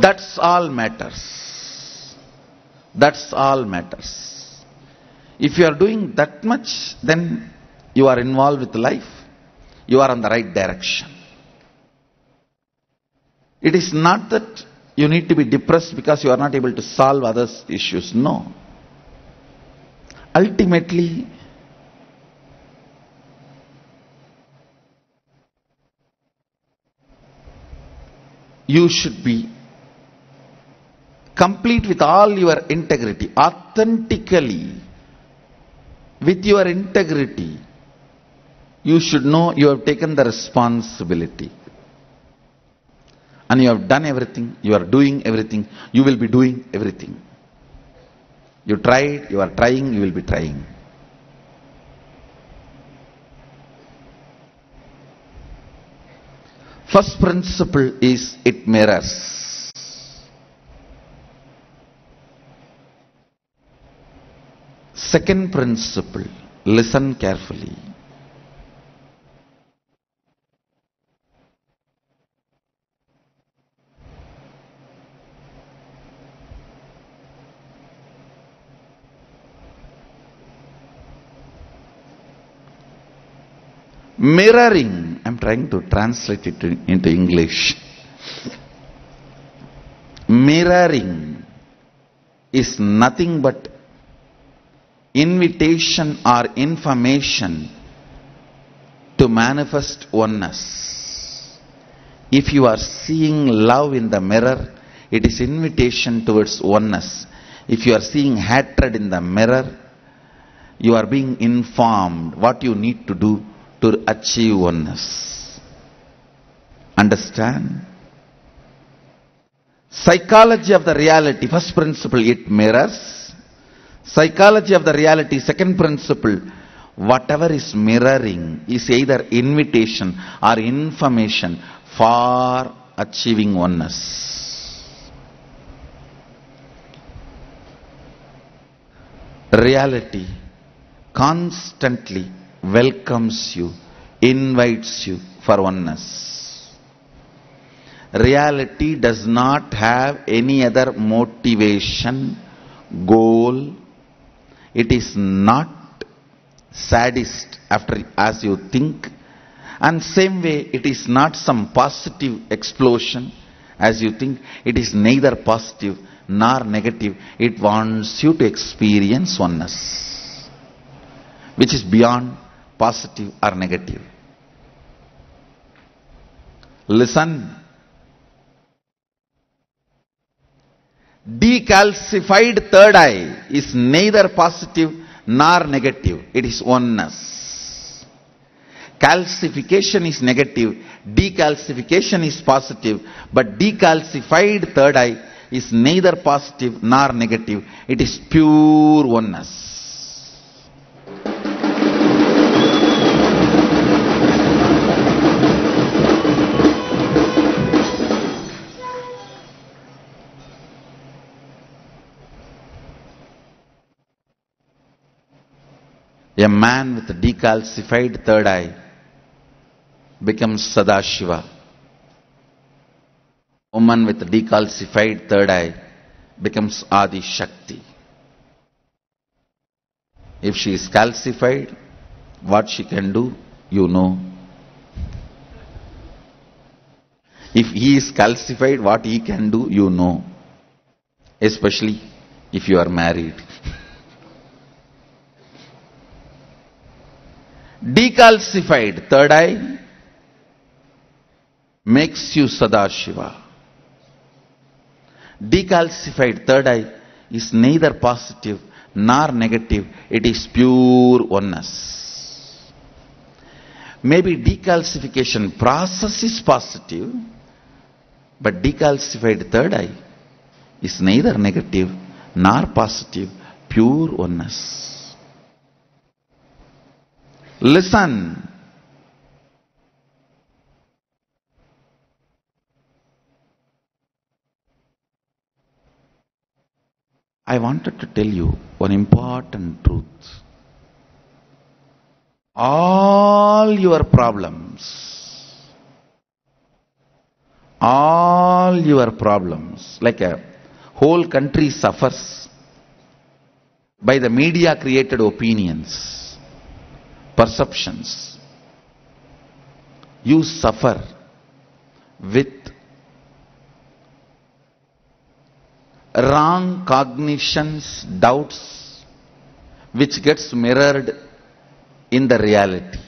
That's all matters. That's all matters. If you are doing that much, then you are involved with life. You are on the right direction. It is not that you need to be depressed because you are not able to solve others' issues. No. Ultimately, you should be complete with all your integrity, authentically, with your integrity. You should know you have taken the responsibility. And you have done everything, you are doing everything, you will be doing everything. You tried, you are trying, you will be trying. First principle is it mirrors. Second principle, listen carefully. Mirroring, I'm trying to translate it into English. Mirroring is nothing but invitation or information to manifest oneness. If you are seeing love in the mirror, it is invitation towards oneness. If you are seeing hatred in the mirror, you are being informed what you need to do to achieve oneness. Understand? Psychology of the reality, first principle, it mirrors. Psychology of the reality, second principle, whatever is mirroring is either invitation or information for achieving oneness. Reality constantly welcomes you, invites you for oneness. Reality does not have any other motivation, goal. It is not sadist after as you think. And same way, it is not some positive explosion as you think. It is neither positive nor negative. It wants you to experience oneness, which is beyond positive or negative. Listen. Decalcified third eye is neither positive nor negative. It is oneness. Calcification is negative. Decalcification is positive. But decalcified third eye is neither positive nor negative. It is pure oneness. A man with a decalcified third eye becomes Sadashiva. Woman with a decalcified third eye becomes Adi Shakti. If she is calcified, what she can do, you know. If he is calcified, what he can do, you know. Especially if you are married. Decalcified third eye makes you Sadashiva. Decalcified third eye is neither positive nor negative, it is pure oneness. Maybe decalcification process is positive, but decalcified third eye is neither negative nor positive, pure oneness. Listen. I wanted to tell you one important truth. All your problems, all your problems, like a whole country suffers by the media created opinions, perceptions. You suffer with wrong cognitions, doubts, which gets mirrored in the reality.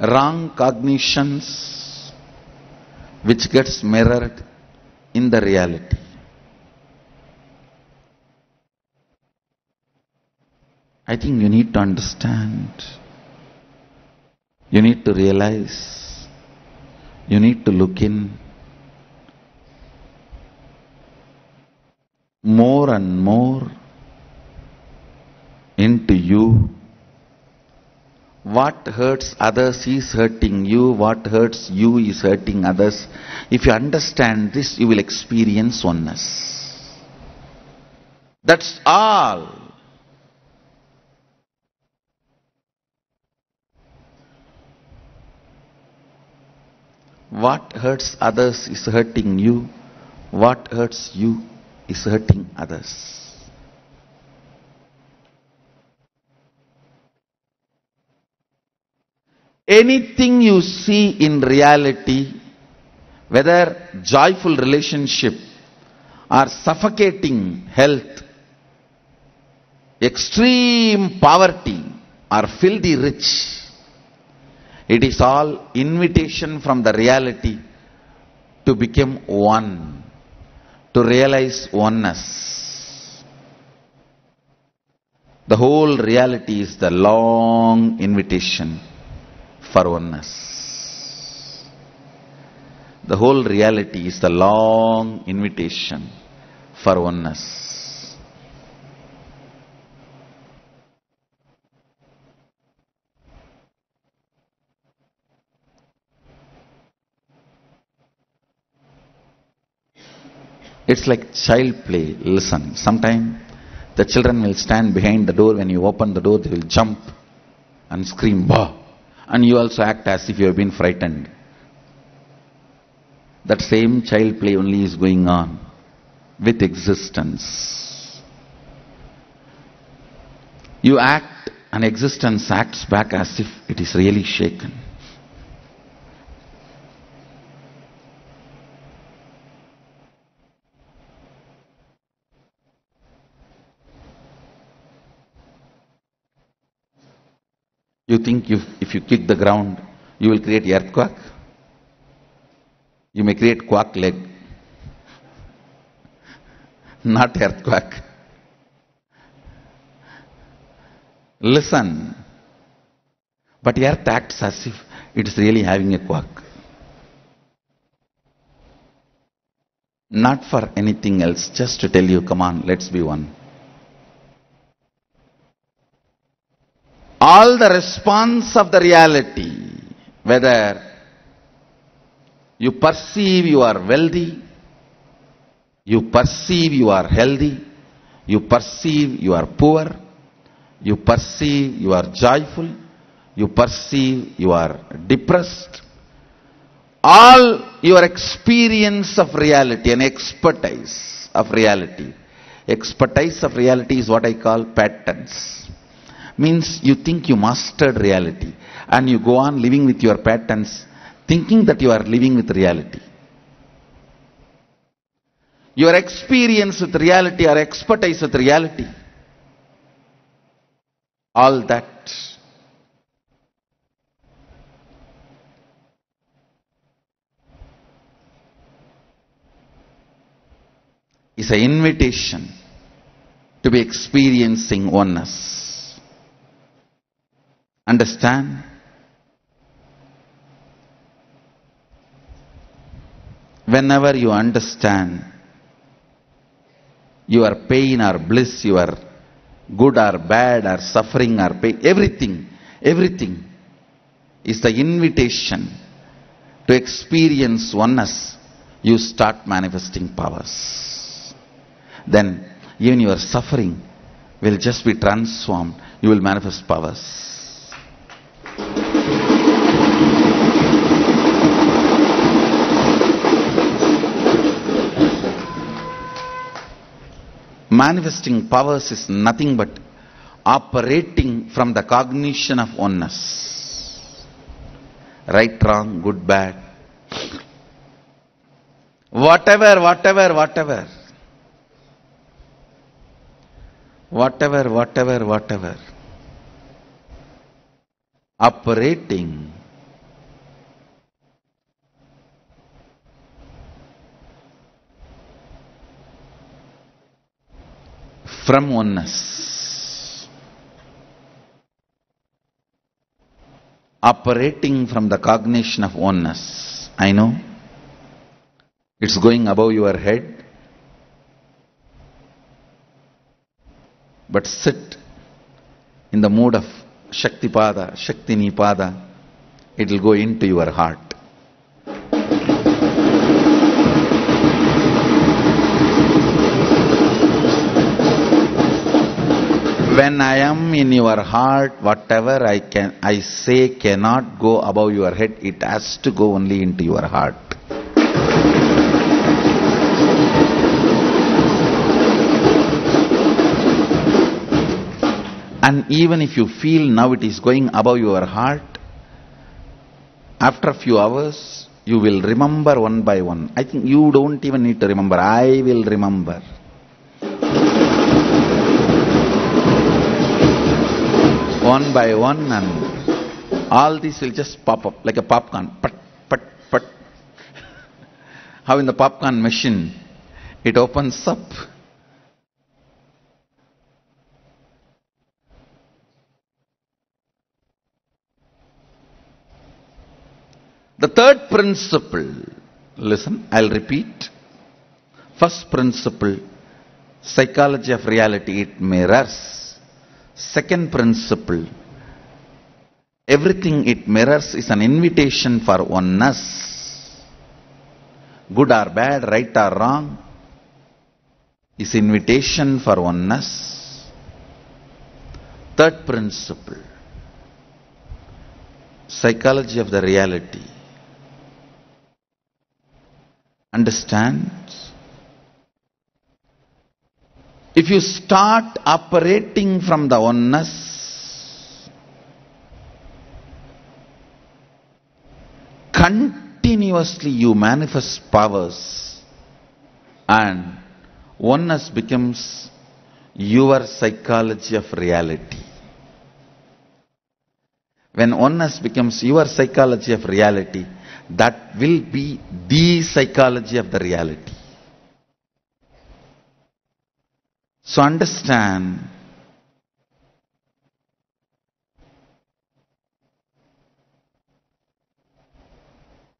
Wrong cognitions, which gets mirrored in the reality. I think you need to understand. You need to realize. You need to look in. More and more into you. What hurts others is hurting you. What hurts you is hurting others. If you understand this, you will experience oneness. That's all. What hurts others is hurting you. What hurts you is hurting others. Anything you see in reality, whether joyful relationship or suffocating health, extreme poverty or filthy rich, it is all invitation from the reality to become one, to realize oneness. The whole reality is the long invitation for oneness. The whole reality is the long invitation for oneness. It's like child play. Listen, sometime the children will stand behind the door. When you open the door, they will jump and scream, bah! And you also act as if you have been frightened. That same child play only is going on with existence. You act and existence acts back as if it is really shaken. You think if, if you kick the ground, you will create earthquake? You may create quack leg. Not earthquake. Listen. But earth acts as if it is really having a quack. Not for anything else, just to tell you, come on, let's be one. All the response of the reality, whether you perceive you are wealthy, you perceive you are healthy, you perceive you are poor, you perceive you are joyful, you perceive you are depressed, all your experience of reality and expertise of reality. Expertise of reality is what I call patterns means you think you mastered reality and you go on living with your patterns thinking that you are living with reality. Your experience with reality or expertise with reality, all that is an invitation to be experiencing oneness. Understand? Whenever you understand your pain or bliss, your good or bad or suffering or pain, everything, everything is the invitation to experience oneness, you start manifesting powers. Then even your suffering will just be transformed. You will manifest powers. Manifesting powers is nothing but operating from the cognition of oneness. Right, wrong, good, bad. Whatever, whatever, whatever. Whatever, whatever, whatever. Operating from oneness. Operating from the cognition of oneness. I know. It's going above your head. But sit in the mood of Shaktipada, Shakti Nipada. It will go into your heart. when I am in your heart, whatever I can, I say cannot go above your head. It has to go only into your heart. And even if you feel now it is going above your heart, after a few hours, you will remember one by one. I think you don't even need to remember. I will remember. one by one and all these will just pop up like a popcorn. Pat, pat, pat. How in the popcorn machine it opens up. The third principle, listen, I'll repeat. First principle, psychology of reality, it mirrors. Second principle, everything it mirrors is an invitation for oneness. Good or bad, right or wrong, is invitation for oneness. Third principle, psychology of the reality. Understand? If you start operating from the oneness, continuously you manifest powers and oneness becomes your psychology of reality. When oneness becomes your psychology of reality, that will be the psychology of the reality. So understand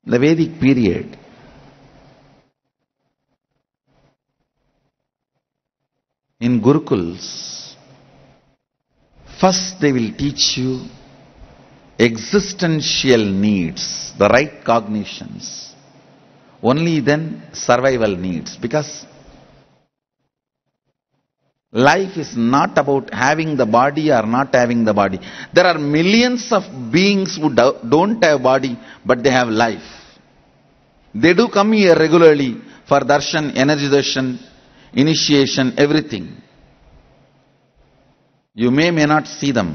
the Vedic period. In Gurukuls, first they will teach you existential needs, the right cognitions. Only then survival needs. Because life is not about having the body or not having the body. There are millions of beings who do- don't have body, but they have life. They do come here regularly for darshan, energy darshan, initiation, everything. You may, may not see them.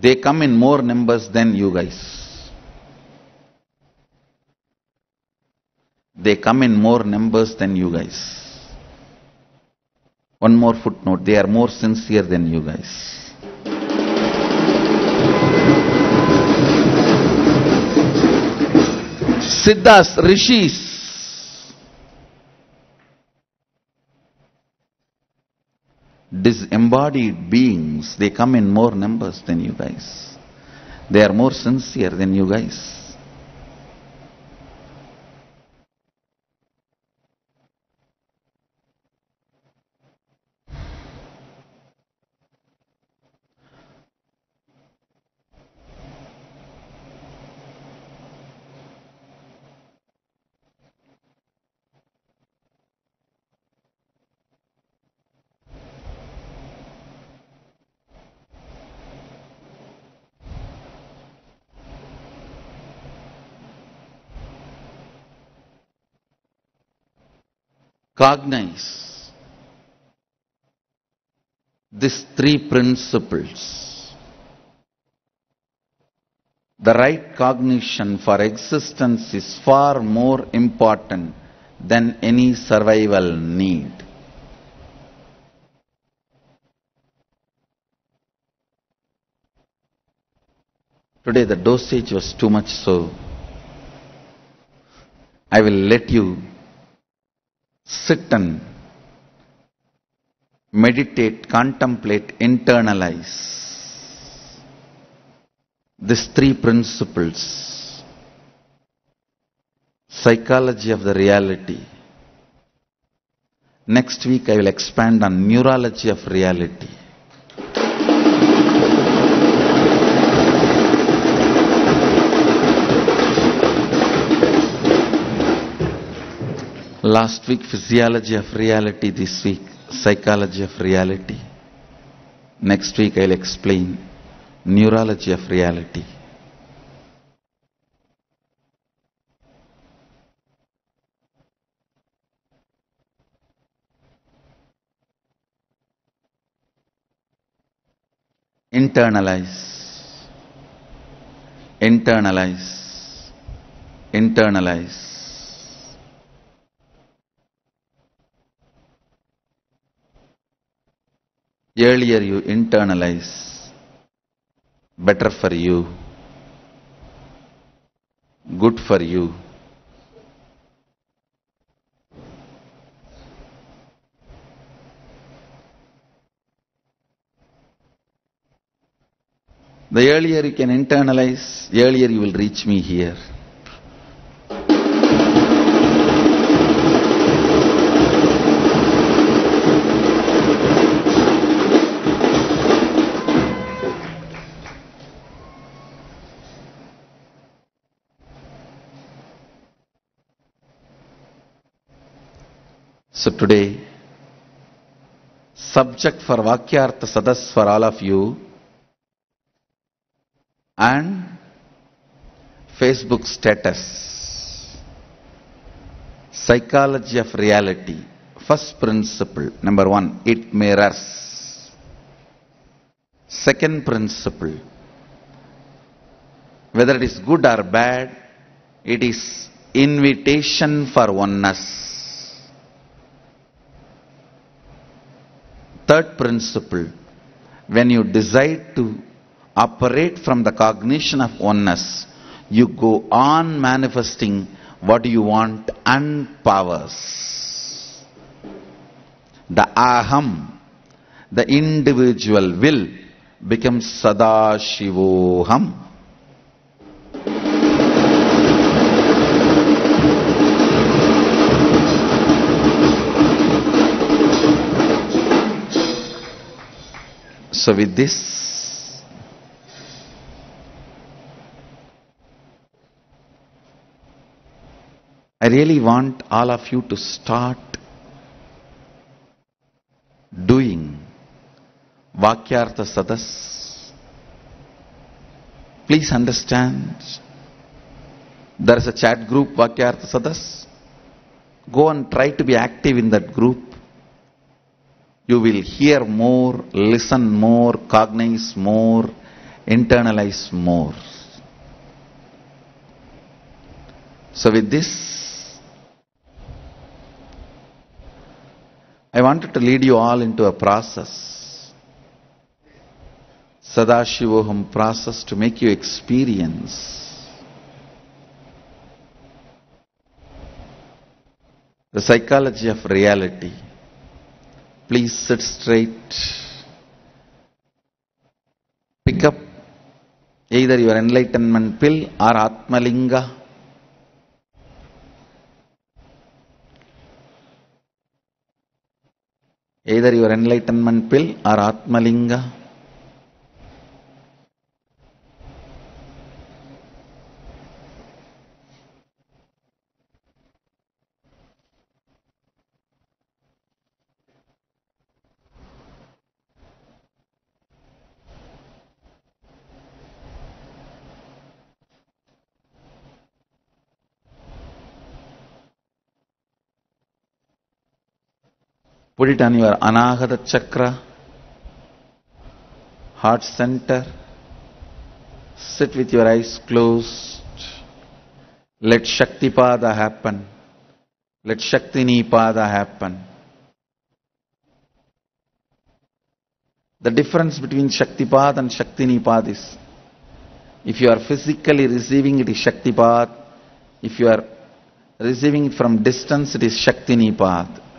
They come in more numbers than you guys. They come in more numbers than you guys. One more footnote, they are more sincere than you guys. Siddhas, rishis, disembodied beings, they come in more numbers than you guys. They are more sincere than you guys. Cognize these three principles, the right cognition for existence is far more important than any survival need. Today the dosage was too much, so I will let you sit and meditate, contemplate, internalize these three principles. Psychology of the reality. Next week I will expand on neurology of reality. Last week physiology of reality, this week psychology of reality. Next week I'll explain neurology of reality. Internalize. Internalize. Internalize. Earlier you internalize. Better for you. Good for you. The earlier you can internalize, earlier you will reach me here. So today, subject for Vakyartha Sadas for all of you and Facebook status. Psychology of reality. First principle, number one, it mirrors. Second principle, whether it is good or bad, it is invitation for oneness. Third principle, when you decide to operate from the cognition of oneness, you go on manifesting what you want and powers. The aham, the individual will, becomes sadashivoham. So with this, I really want all of you to start doing Vakyartha Sadas. Please understand, there is a chat group Vakyartha Sadas. Go and try to be active in that group. You will hear more, listen more, cognize more, internalize more. So with this, I wanted to lead you all into a process. Sadashivoham process to make you experience the psychology of reality. Please sit straight. Pick up either your enlightenment pill or Atmalinga. Either your enlightenment pill or Atmalinga. Put it on your Anahata chakra, heart center. Sit with your eyes closed. Let Shaktipada happen. Let Shaktinipada happen. The difference between Shaktipad and Shaktinipad is if you are physically receiving it is Shaktipad, if you are receiving it from distance it is Shaktinipad.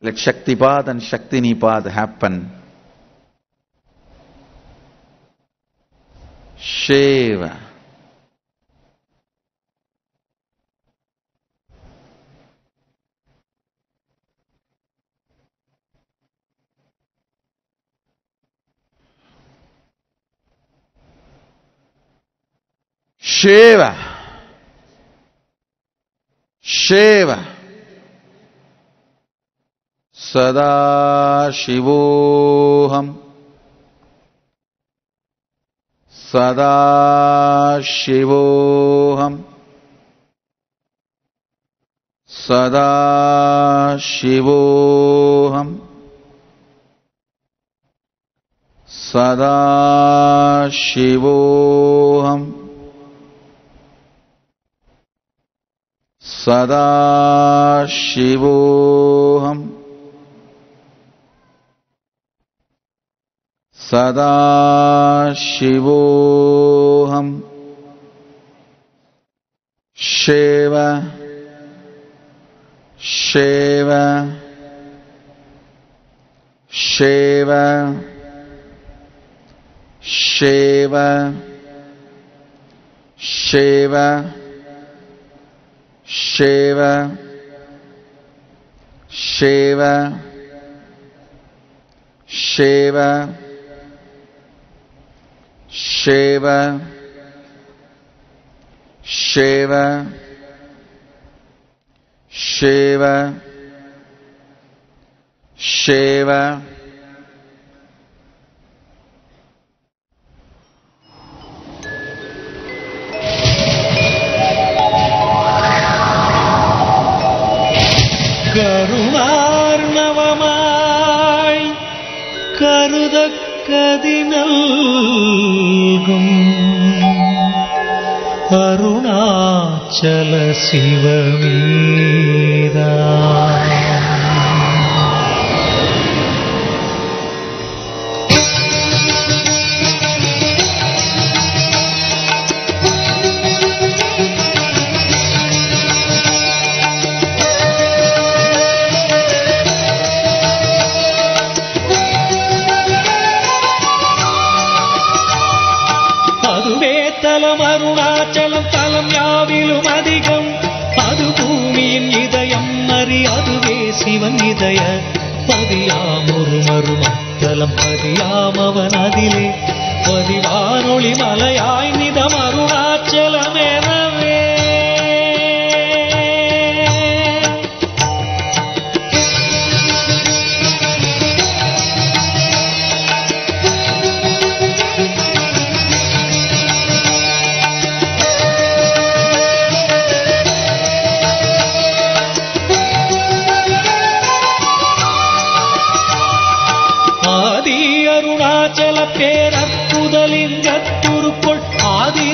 Let Shaktipad and Shaktinipad happen. Shiva. Shiva. Shiva. सदाशिवोऽहम् सदाशिवोऽहम् सदाशिवोऽहम् सदाशिवोऽहम् सदाशिवोऽहम् सदा सदा शिवोऽहम्। शिव शिव शिव शिव शिव शिव शिव शिव। शिव शिव शिव शिव கருணார்ணவமாய் நல்கும் அருணாச்சல சிவமீரா தலம் அதிகம். அது பூமியின் இதயம் அறி அதுவே சிவன் இதய. பதியாம் ஒரு மருமத்தலம் பதியாம் அவன் அதிலே. பதிவானொளி மலையாய் நிதம் அருணாச்சலமெனவே.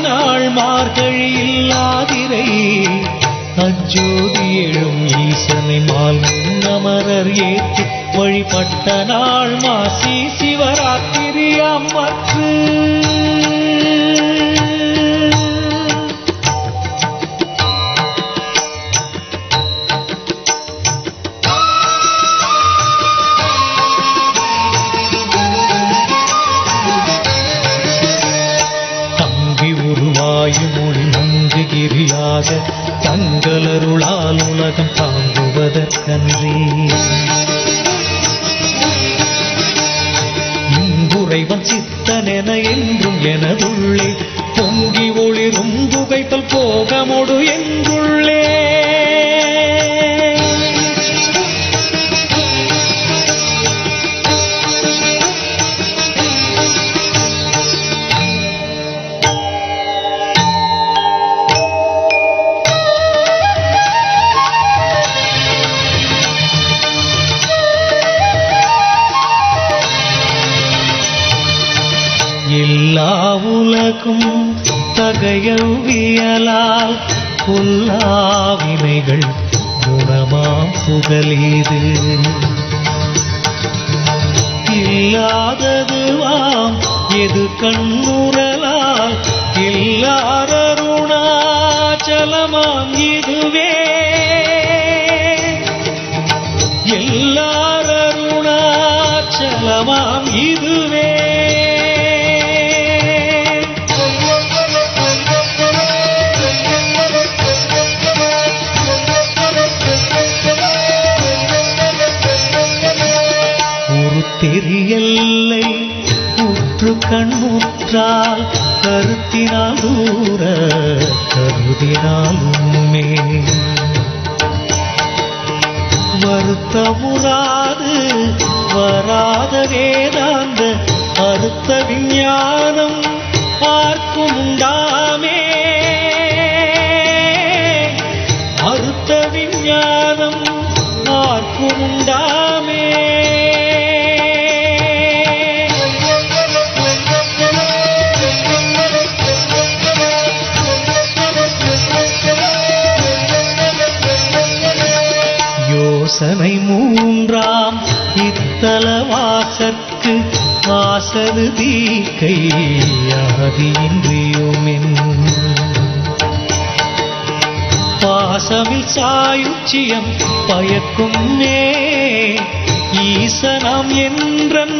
நாள் மார்கழியில் ஆதிரை அஜோதி எழும் ஈசனை மால் அமரர் ஏற்று வழிபட்ட நாள் மாசி சிவராத்திரி அம்மற்று எது கண்ணுரலால் இல்லாரருணாச்சலமாம் இதுவே. என்றால் கருத்தினால் தூர கருதினால் உண்மை. வருத்தமுறாது வராத வேதாந்த அறுத்த விஞ்ஞானம் பார்க்கும் உண்டாமே அறுத்த விஞ்ஞானம் பார்க்கும் உண்டா காத்தது தீக்கை யாதியின்றியுமென் பாசமில் சாயுச்சியம் பயக்கும் நே ஈசனாம் என்றன்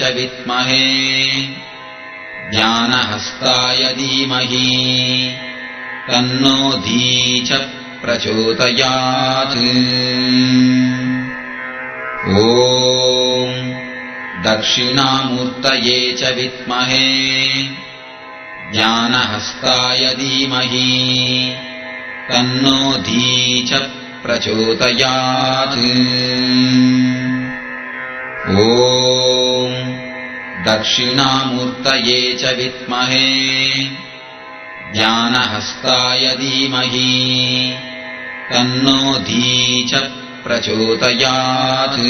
च विद्महे। ज्ञानहस्ताय धीमहि। तन्नो धी च प्रचोदयात्। ॐ दक्षिणामूर्तये च विद्महे। ज्ञानहस्ताय धीमहि। तन्नो धी च प्रचोदयात् दक्षिणामूर्तये च विद्महे। ज्ञानहस्ताय धीमहि। तन्नो धी च प्रचोदयात्।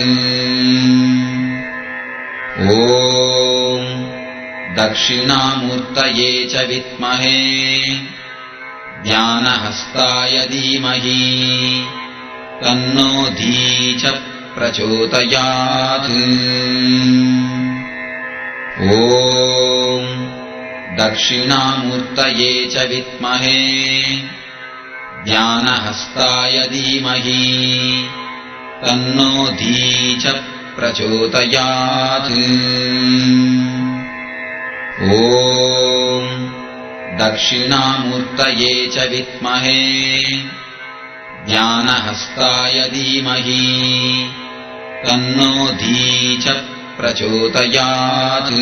ॐ दक्षिणामूर्तये च विद्महे। ज्ञानहस्ताय धीमहि। तन्नो धी च प्रचोदयात् दक्षिणामूर्तये च विद्महे। ज्ञानहस्ताय धीमहि। तन्नो धी च प्रचोदयात्। ॐ दक्षिणामूर्तये च विद्महे। ज्ञानहस्ताय धीमहि। तन्नो धी च प्रचोदयात्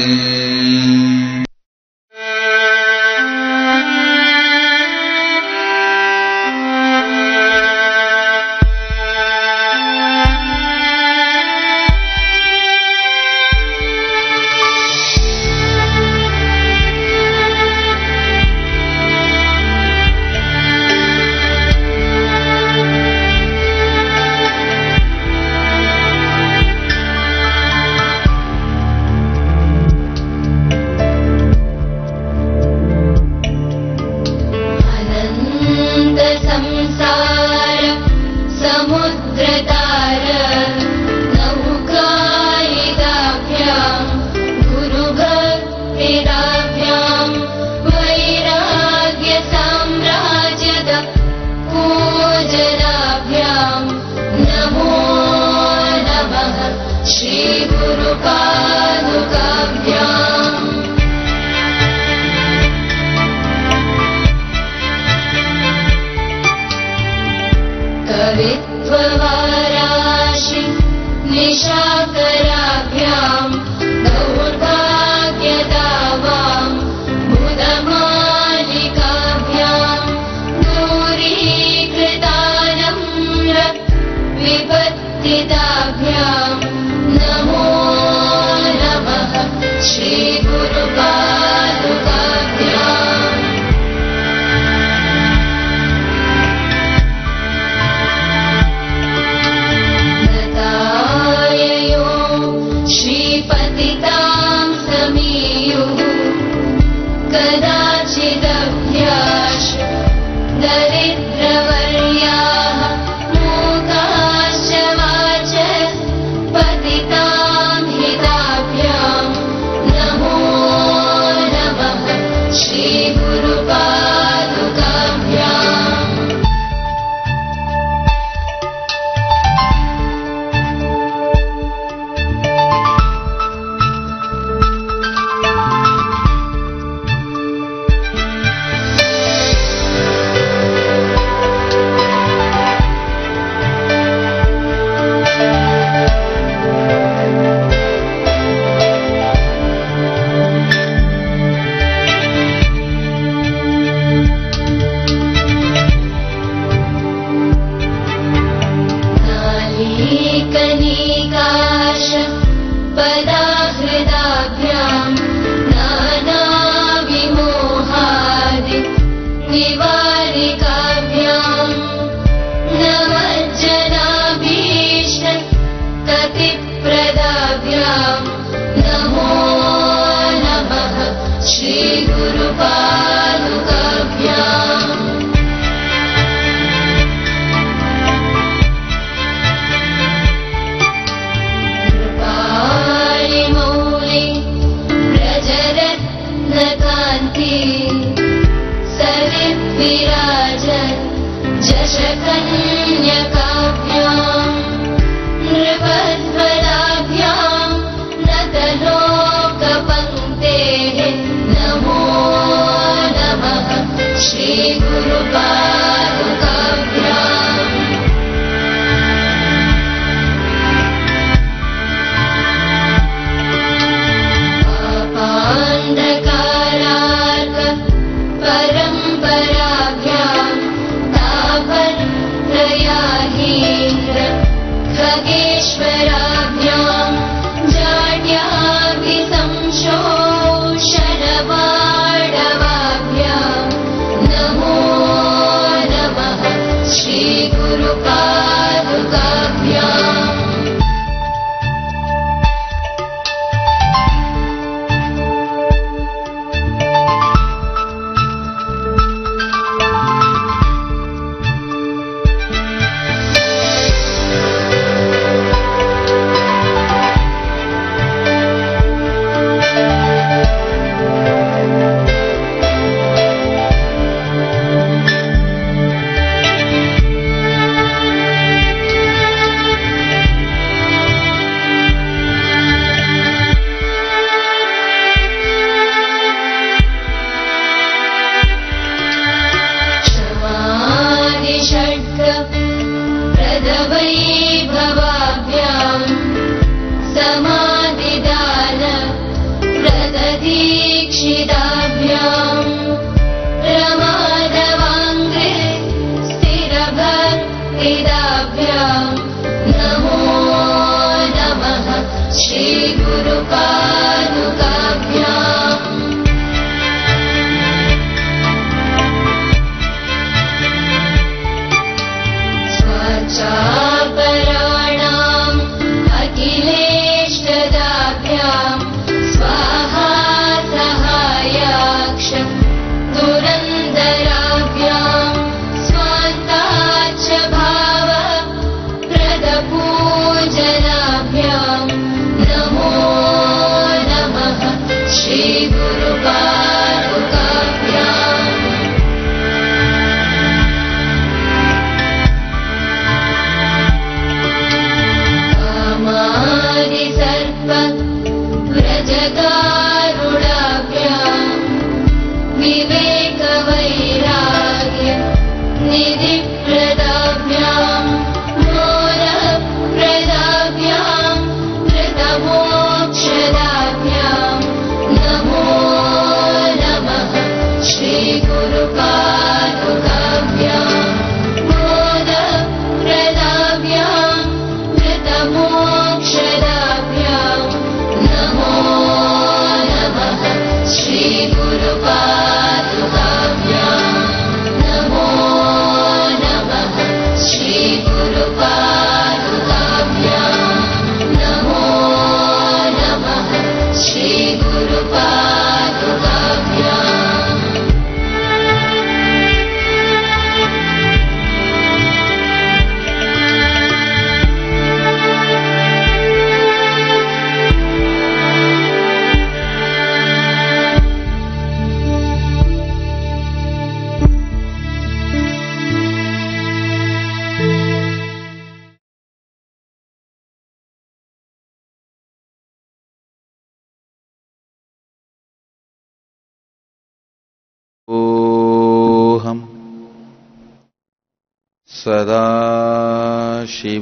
सदाशिवोऽहम्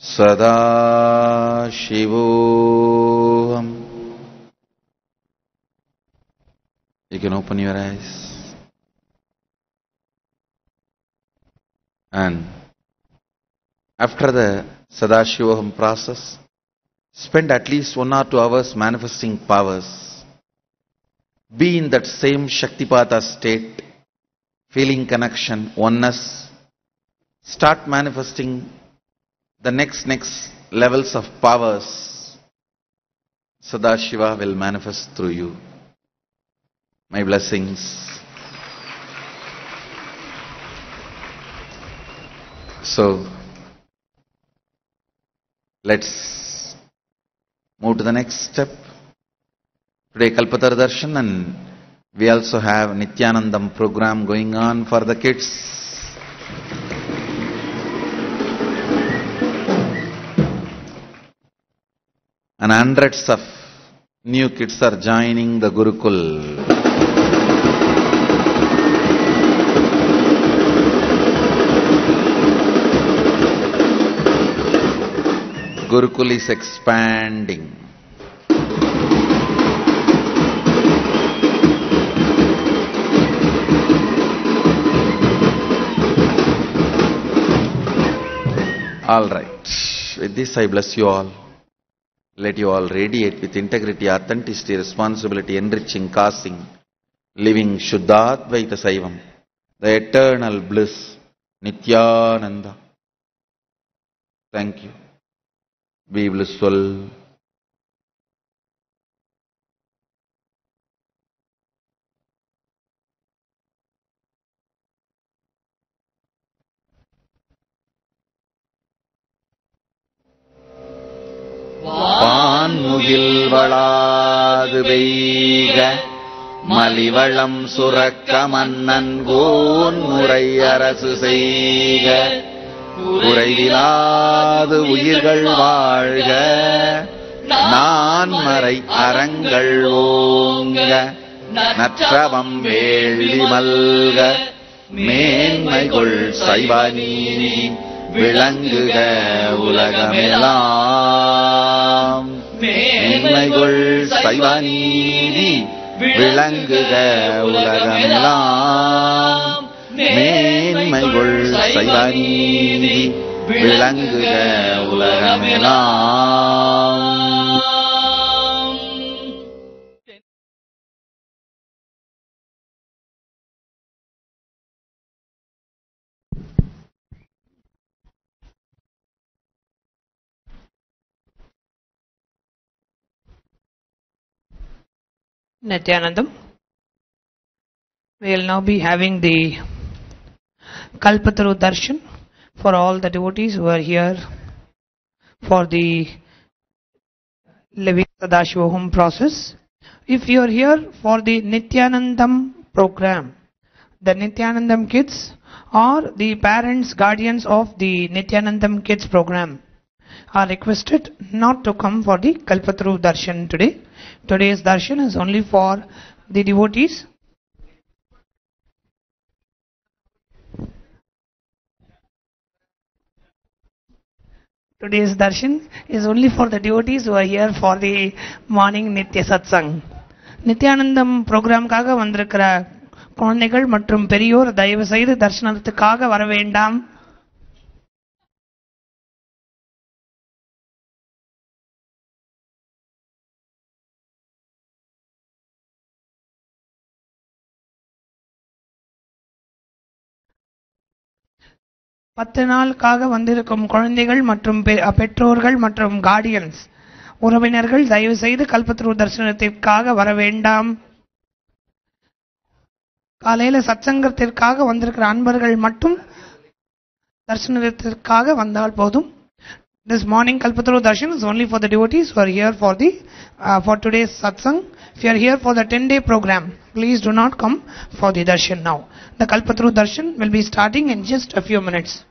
सदाशिवोऽहम् You can open your eyes. And after the Sadashivoham process, spend at least one or two hours manifesting powers. Be in that same Shaktipata state feeling connection, oneness. Start manifesting the next, next levels of powers. Sadashiva will manifest through you. My blessings. So, let's move to the next step. Today Kalpataru Darshan and we also have Nithyanandam program going on for the kids. And hundreds of new kids are joining the Gurukul. Gurukul is expanding. All right. With this, I bless you all. Let you all radiate with integrity, authenticity, responsibility, enriching, causing, living Shuddhadvaita Saivam, the eternal bliss, Nityananda. Thank you. Be blissful. பான்முகில் வளாது பெய்க மலிவளம் சுரக்க மன்னன் cone முறை அரசு செய்க. குறைவிலாது உயிர்கள் வாழ்க நான் மறை அறங்கள் ஓங்க நற்றவம் வேள்வி மல்க மேன்மைகொள் சைவ நீதி விளங்குக உலகமெல்லாம். மேன்மைகள் சைவ நீதி விளங்குக உலகமெல்லாம். மேன்மைகள் சைவ நீதி விளங்குக உலகமெல்லாம். Nithyanandam. We will now be having the Kalpataru Darshan for all the devotees who are here for the living Sadashivoham process. If you are here for the Nithyanandam program, the Nithyanandam kids or the parents, guardians of the Nithyanandam kids program are requested not to come for the Kalpataru Darshan today. Today's darshan is only for the devotees. Today's darshan is only for the devotees who are here for the morning Nitya Satsang. Nithyanandam ப்ரோக்ராம்காக வந்திருக்கிற குழந்தைகள் மற்றும் பெரியோர் தயவு செய்து தரிசனத்துக்காக வர வேண்டாம் பத்து நாளுக்காக வந்திருக்கும் குழந்தைகள் மற்றும் பெற்றோர்கள் மற்றும் கார்டியன்ஸ் உறவினர்கள் தயவு செய்து கல்பத்ரு தரிசனத்திற்காக வர வேண்டாம் காலையில சச்சங்கத்திற்காக வந்திருக்கிற அன்பர்கள் மட்டும் தரிசனத்திற்காக வந்தால் போதும் This morning Kalpataru Darshan is only for the devotees who are here for the uh, for today's satsang. If you are here for the 10-day program, please do not come for the darshan now. The Kalpataru Darshan will be starting in just a few minutes.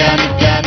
Afghanistan.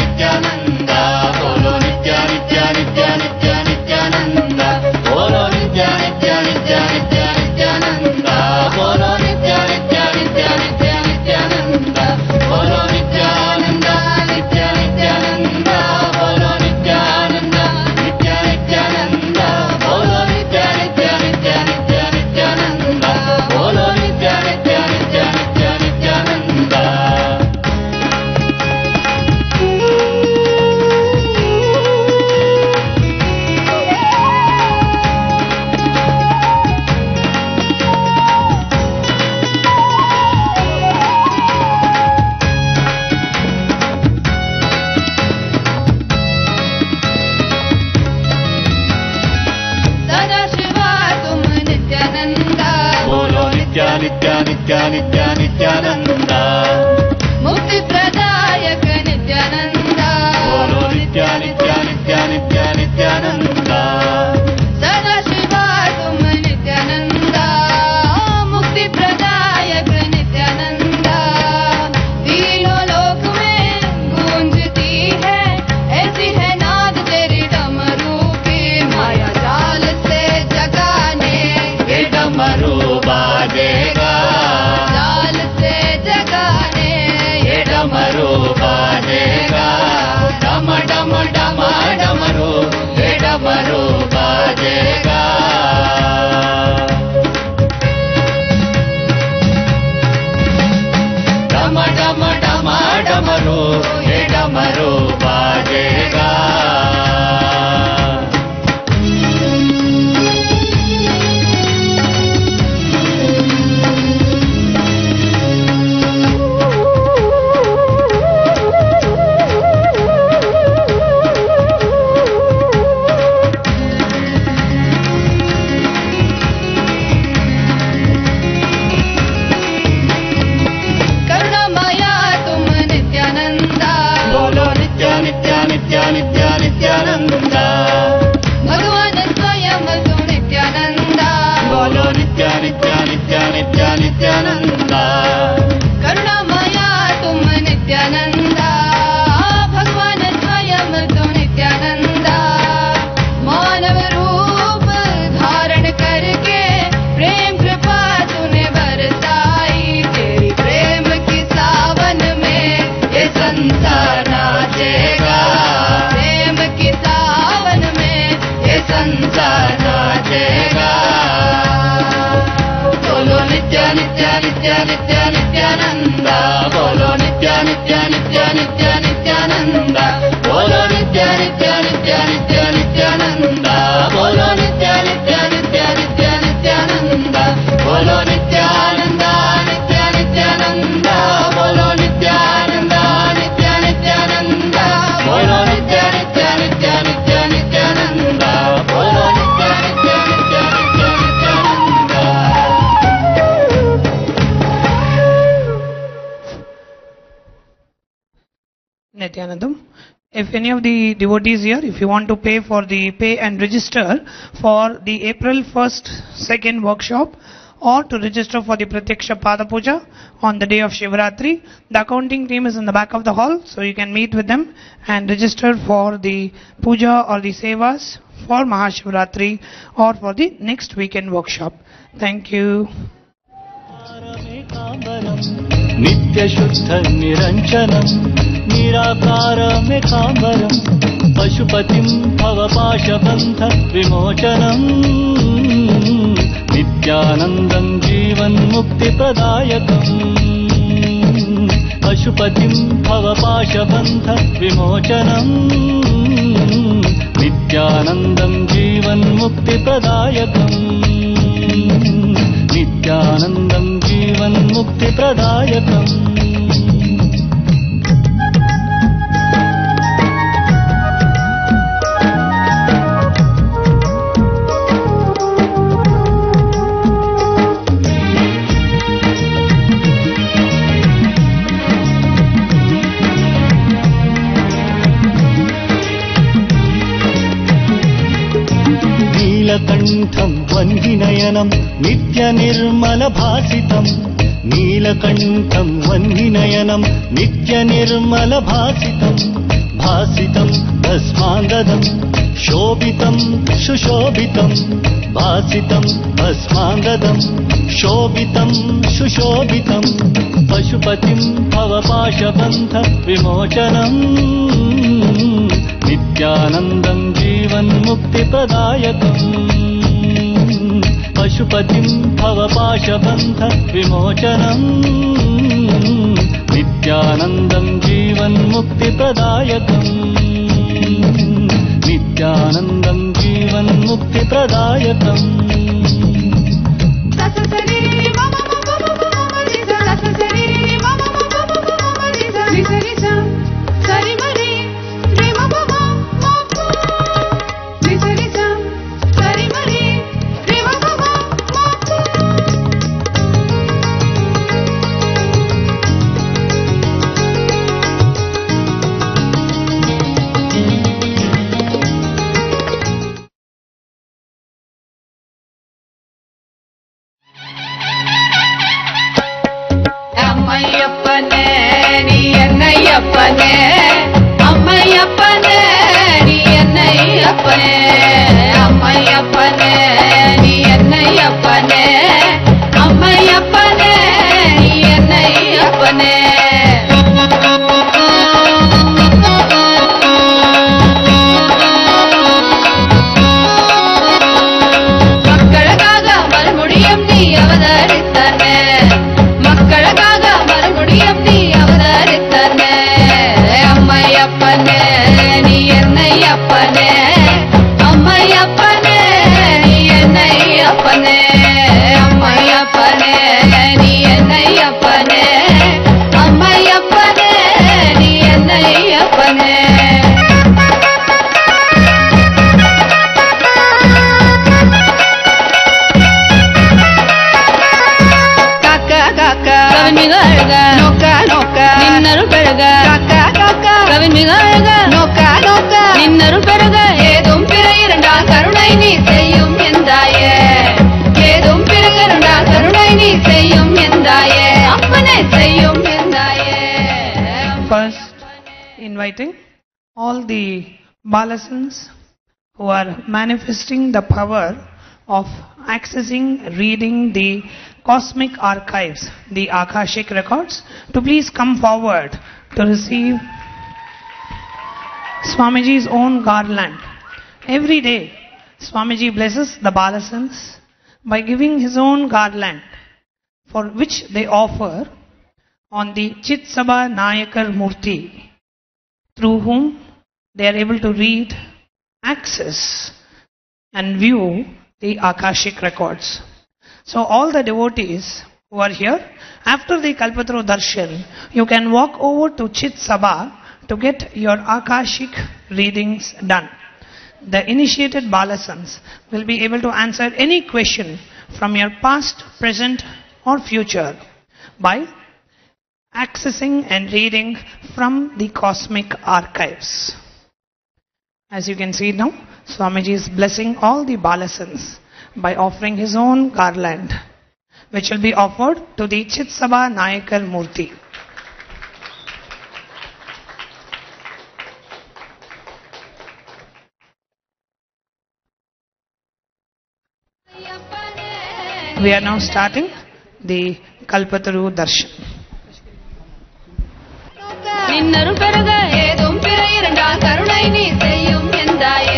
devotees here, if you want to pay for the pay and register for the April 1st, 2nd workshop or to register for the Pratyaksha Pada Puja on the day of Shivaratri, the accounting team is in the back of the hall, so you can meet with them and register for the puja or the sevas for Mahashivaratri or for the next weekend workshop. Thank you. पशुपतिं भवपाशबन्ध विमोचनम् नित्यानन्दं जीवन्मुक्तिप्रदायकम्। पशुपतिं भवपाशबन्ध विमोचनम् नित्यानन्दं जीवन्मुक्तिप्रदायकम्। नित्यानन्दं जीवन्मुक्तिप्रदायकम्। वह्निनयनं नित्यनिर्मलभासितं। नीलकण्ठं वन्हिनयनं नित्यनिर्मलभासितं। भासितं भस्मान्ददम् शोभितं सुशोभितं। भासितं भस्मान्ददम् सुशोभितम् पशुपतिम् भवपाशबन्ध विमोचनम् नित्यानन्दम् जीवन्मुक्तिप्रदायकम्। पशुपतिं भवपाशबन्ध विमोचनम् नित्यानन्दं जीवन्मुक्तिप्रदायकम्। नित्यानन्दं जीवन्मुक्तिप्रदायतम् Balasants who are manifesting the power of accessing, reading the cosmic archives, the Akashic records, to please come forward to receive Swamiji's own garland. Every day, Swamiji blesses the Balasants by giving his own garland, for which they offer on the Chitsabha Nayakar Murti, through whom they are able to read, access, and view the Akashic records. So all the devotees who are here, after the Kalpataru Darshan, you can walk over to Chit Sabha to get your Akashic readings done. The initiated Balasants will be able to answer any question from your past, present or future by accessing and reading from the cosmic archives. As you can see now, Swamiji is blessing all the Balasants by offering his own garland, which will be offered to the Chit Sabha Nayakar Murti. We are now starting the Kalpataru Darshan die.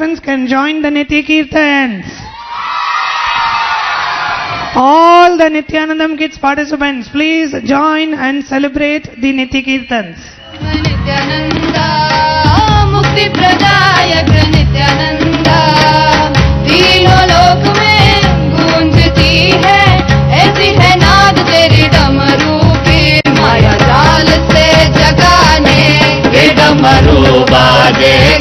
participants can join the Niti Kirtans. All the Nityanandam Kids participants, please join and celebrate the Niti Kirtans. माया जाल से जगाने डमरू बाजे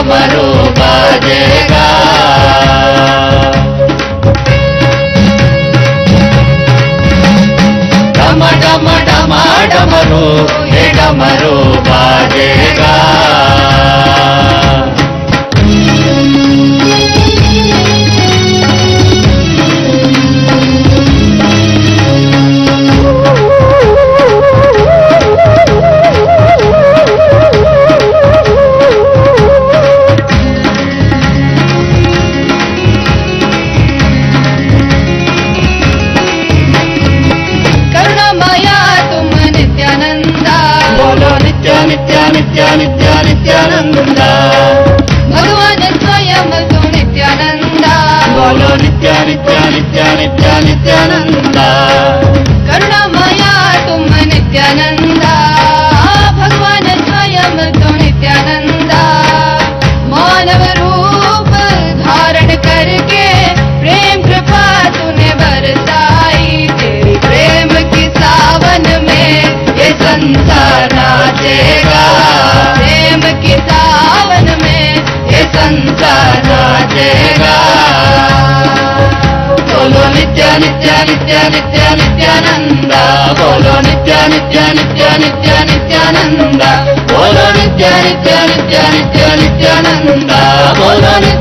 अमरो बाजेगा डम डम डमा डमरो हे डम నిత్య నిత్య నిత్యానంద బోలో నిత్య నిత్య నిత్య నిత్య నిత్యానంద బోలో నిత్య నిత్య నిత్య నిత్య నిత్యానంద బోలో నిత్య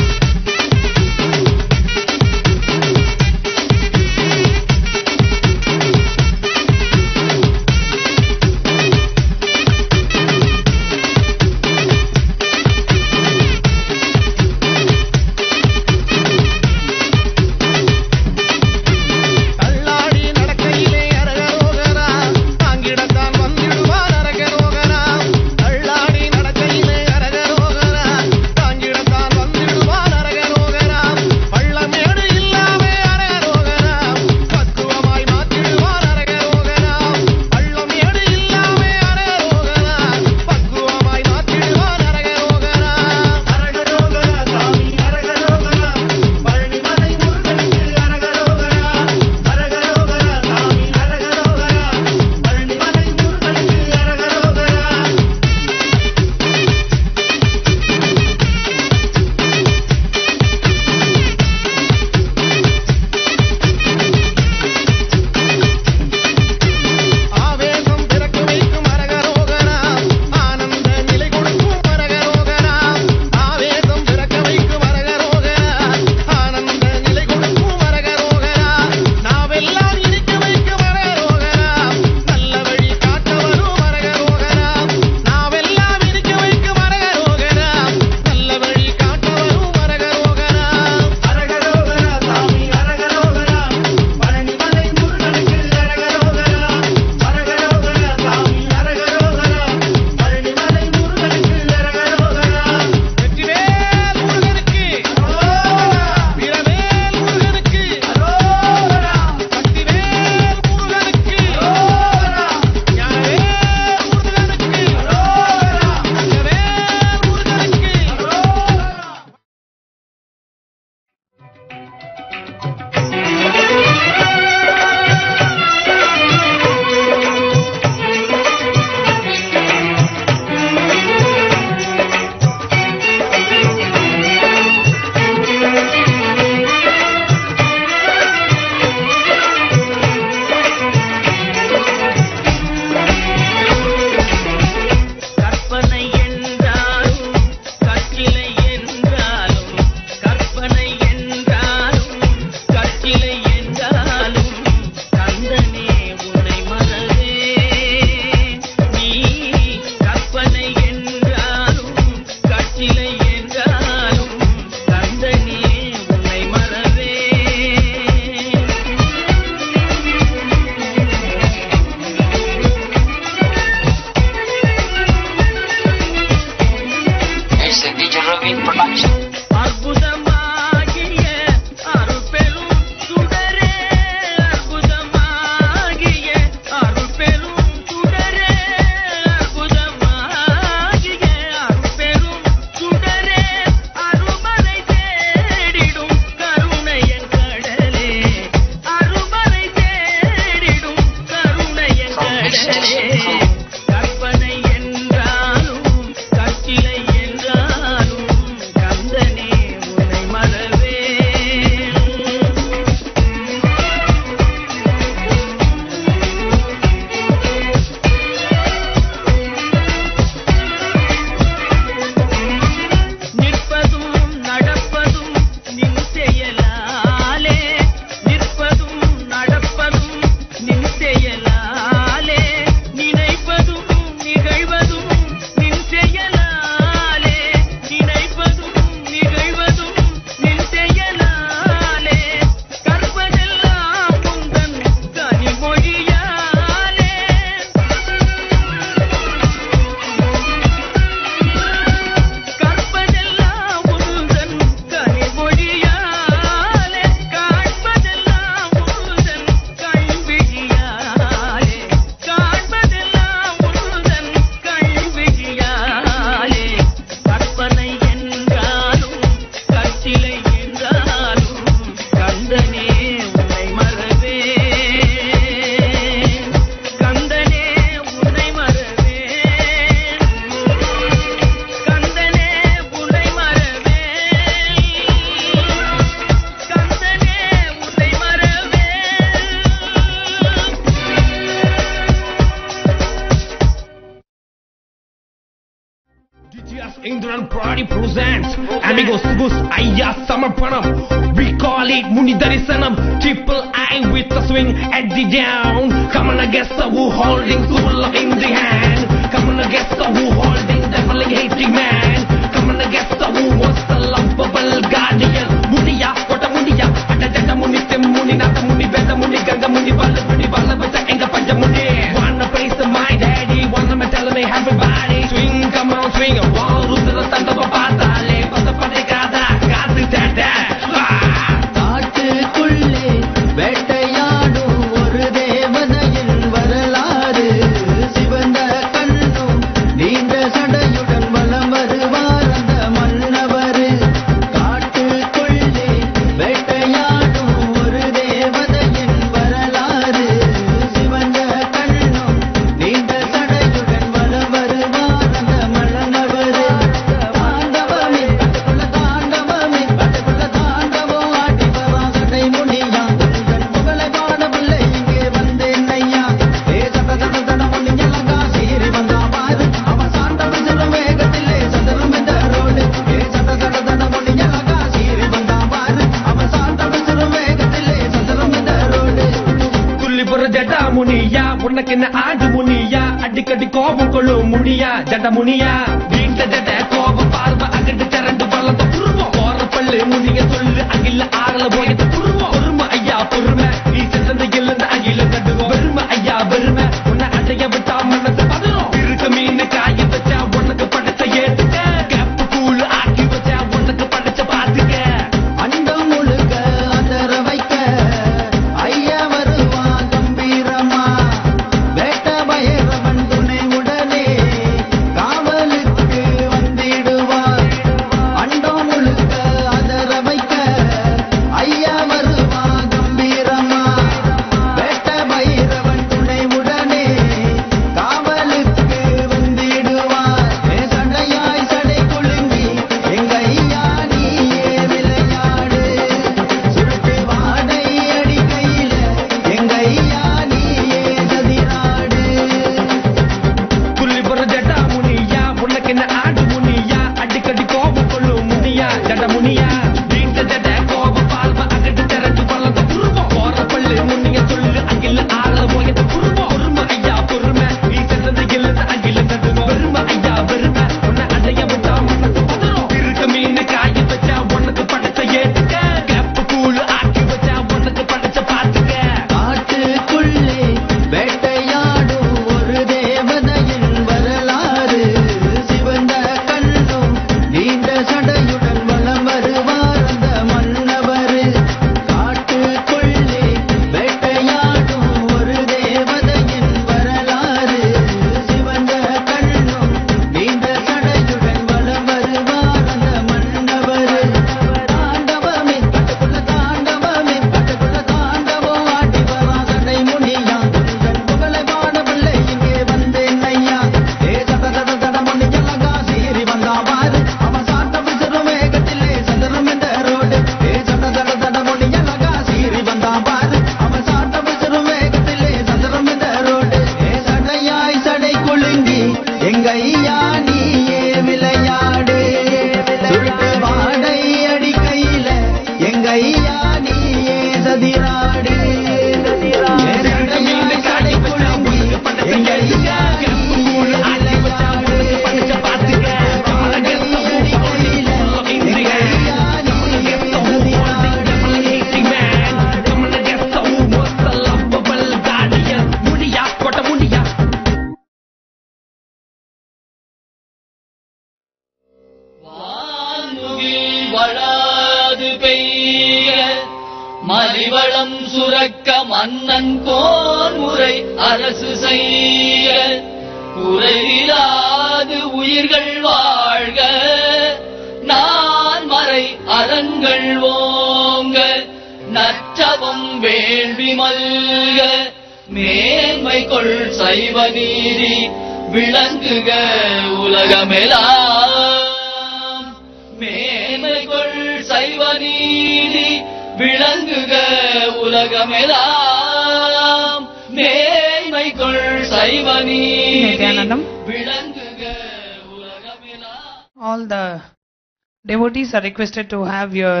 are requested to have your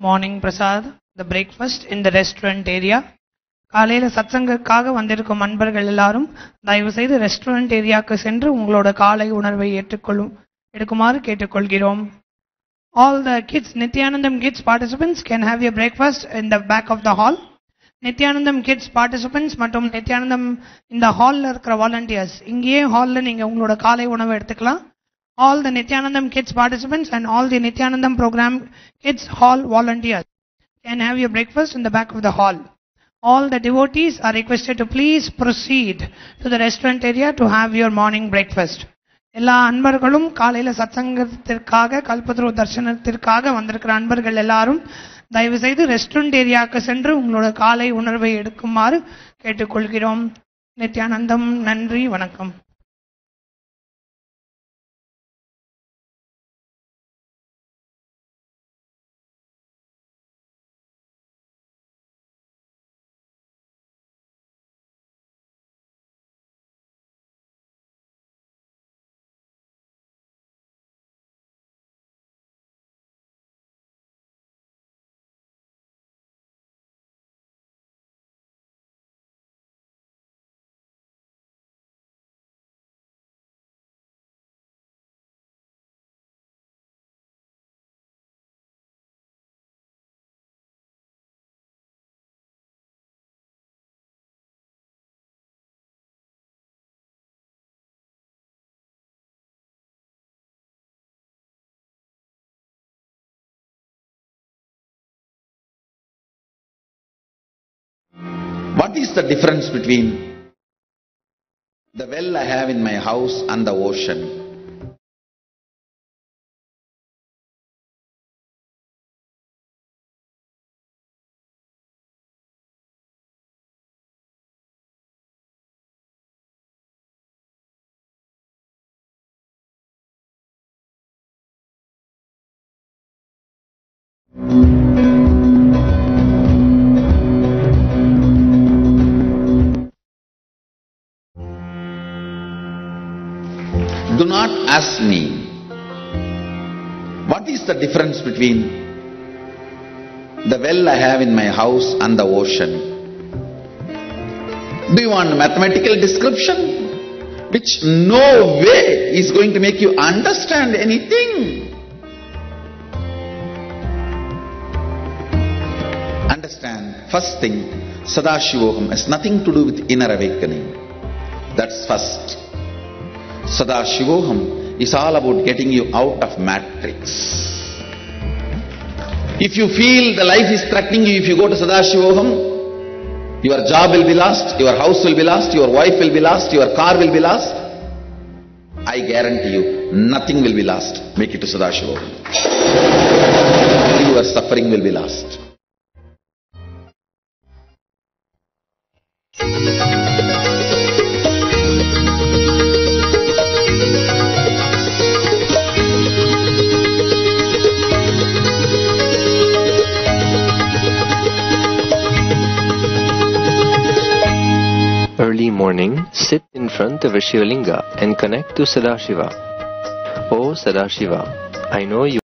morning prasad, the breakfast in the restaurant area. காலையில் சத்சங்கக்காக வந்திருக்கும் அன்பர்கள் எல்லாரும் தயவு செய்து ரெஸ்டாரண்ட் ஏரியாவுக்கு சென்று உங்களோட காலை உணர்வை ஏற்றுக்கொள்ளும் எடுக்குமாறு கேட்டுக்கொள்கிறோம். All the kids Nityanandam kids participants can have your breakfast in the back of the hall Nityanandam kids participants மற்றும் நித்யானந்தம் இந்த ஹாலில் இருக்கிற வாலண்டியர்ஸ் இங்கேயே ஹாலில் நீங்கள் உங்களோட காலை உணவை எடுத்துக்கலாம். All the Nityanandam kids participants and all the Nityanandam program kids hall volunteers can have your breakfast in the back of the hall All the devotees are requested to please proceed to the restaurant area to have your morning breakfast. எல்லா அன்பர்களும் காலையில சத்சங்கத்திற்காக கல்பத்ரு தர்சனத்திற்காக வந்திருக்கிற அன்பர்கள் எல்லாரும் தயவு செய்து restaurant ஏரியாவுக்கு சென்று உங்களோட காலை உணர்வை எடுக்குமாறு கேட்டுக்கொள்கிறோம். நித்யானந்தம் நன்றி வணக்கம். What is the difference between the well I have in my house and the ocean? Ask me what is the difference between the well I have in my house and the ocean. Do you want mathematical description which no way is going to make you understand anything? Understand, first thing, Sadashivoham has nothing to do with inner awakening. That's first. Sadashivoham is all about getting you out of matrix. If you feel the life is threatening you, if you go to Sadashivoham, your job will be lost, your house will be lost, your wife will be lost, your car will be lost. I guarantee you, nothing will be lost. Make it to Sadashivoham. Your suffering will be lost. Early morning, sit in front of a Shivalinga and connect to Sadashiva. O Sadashiva, I know you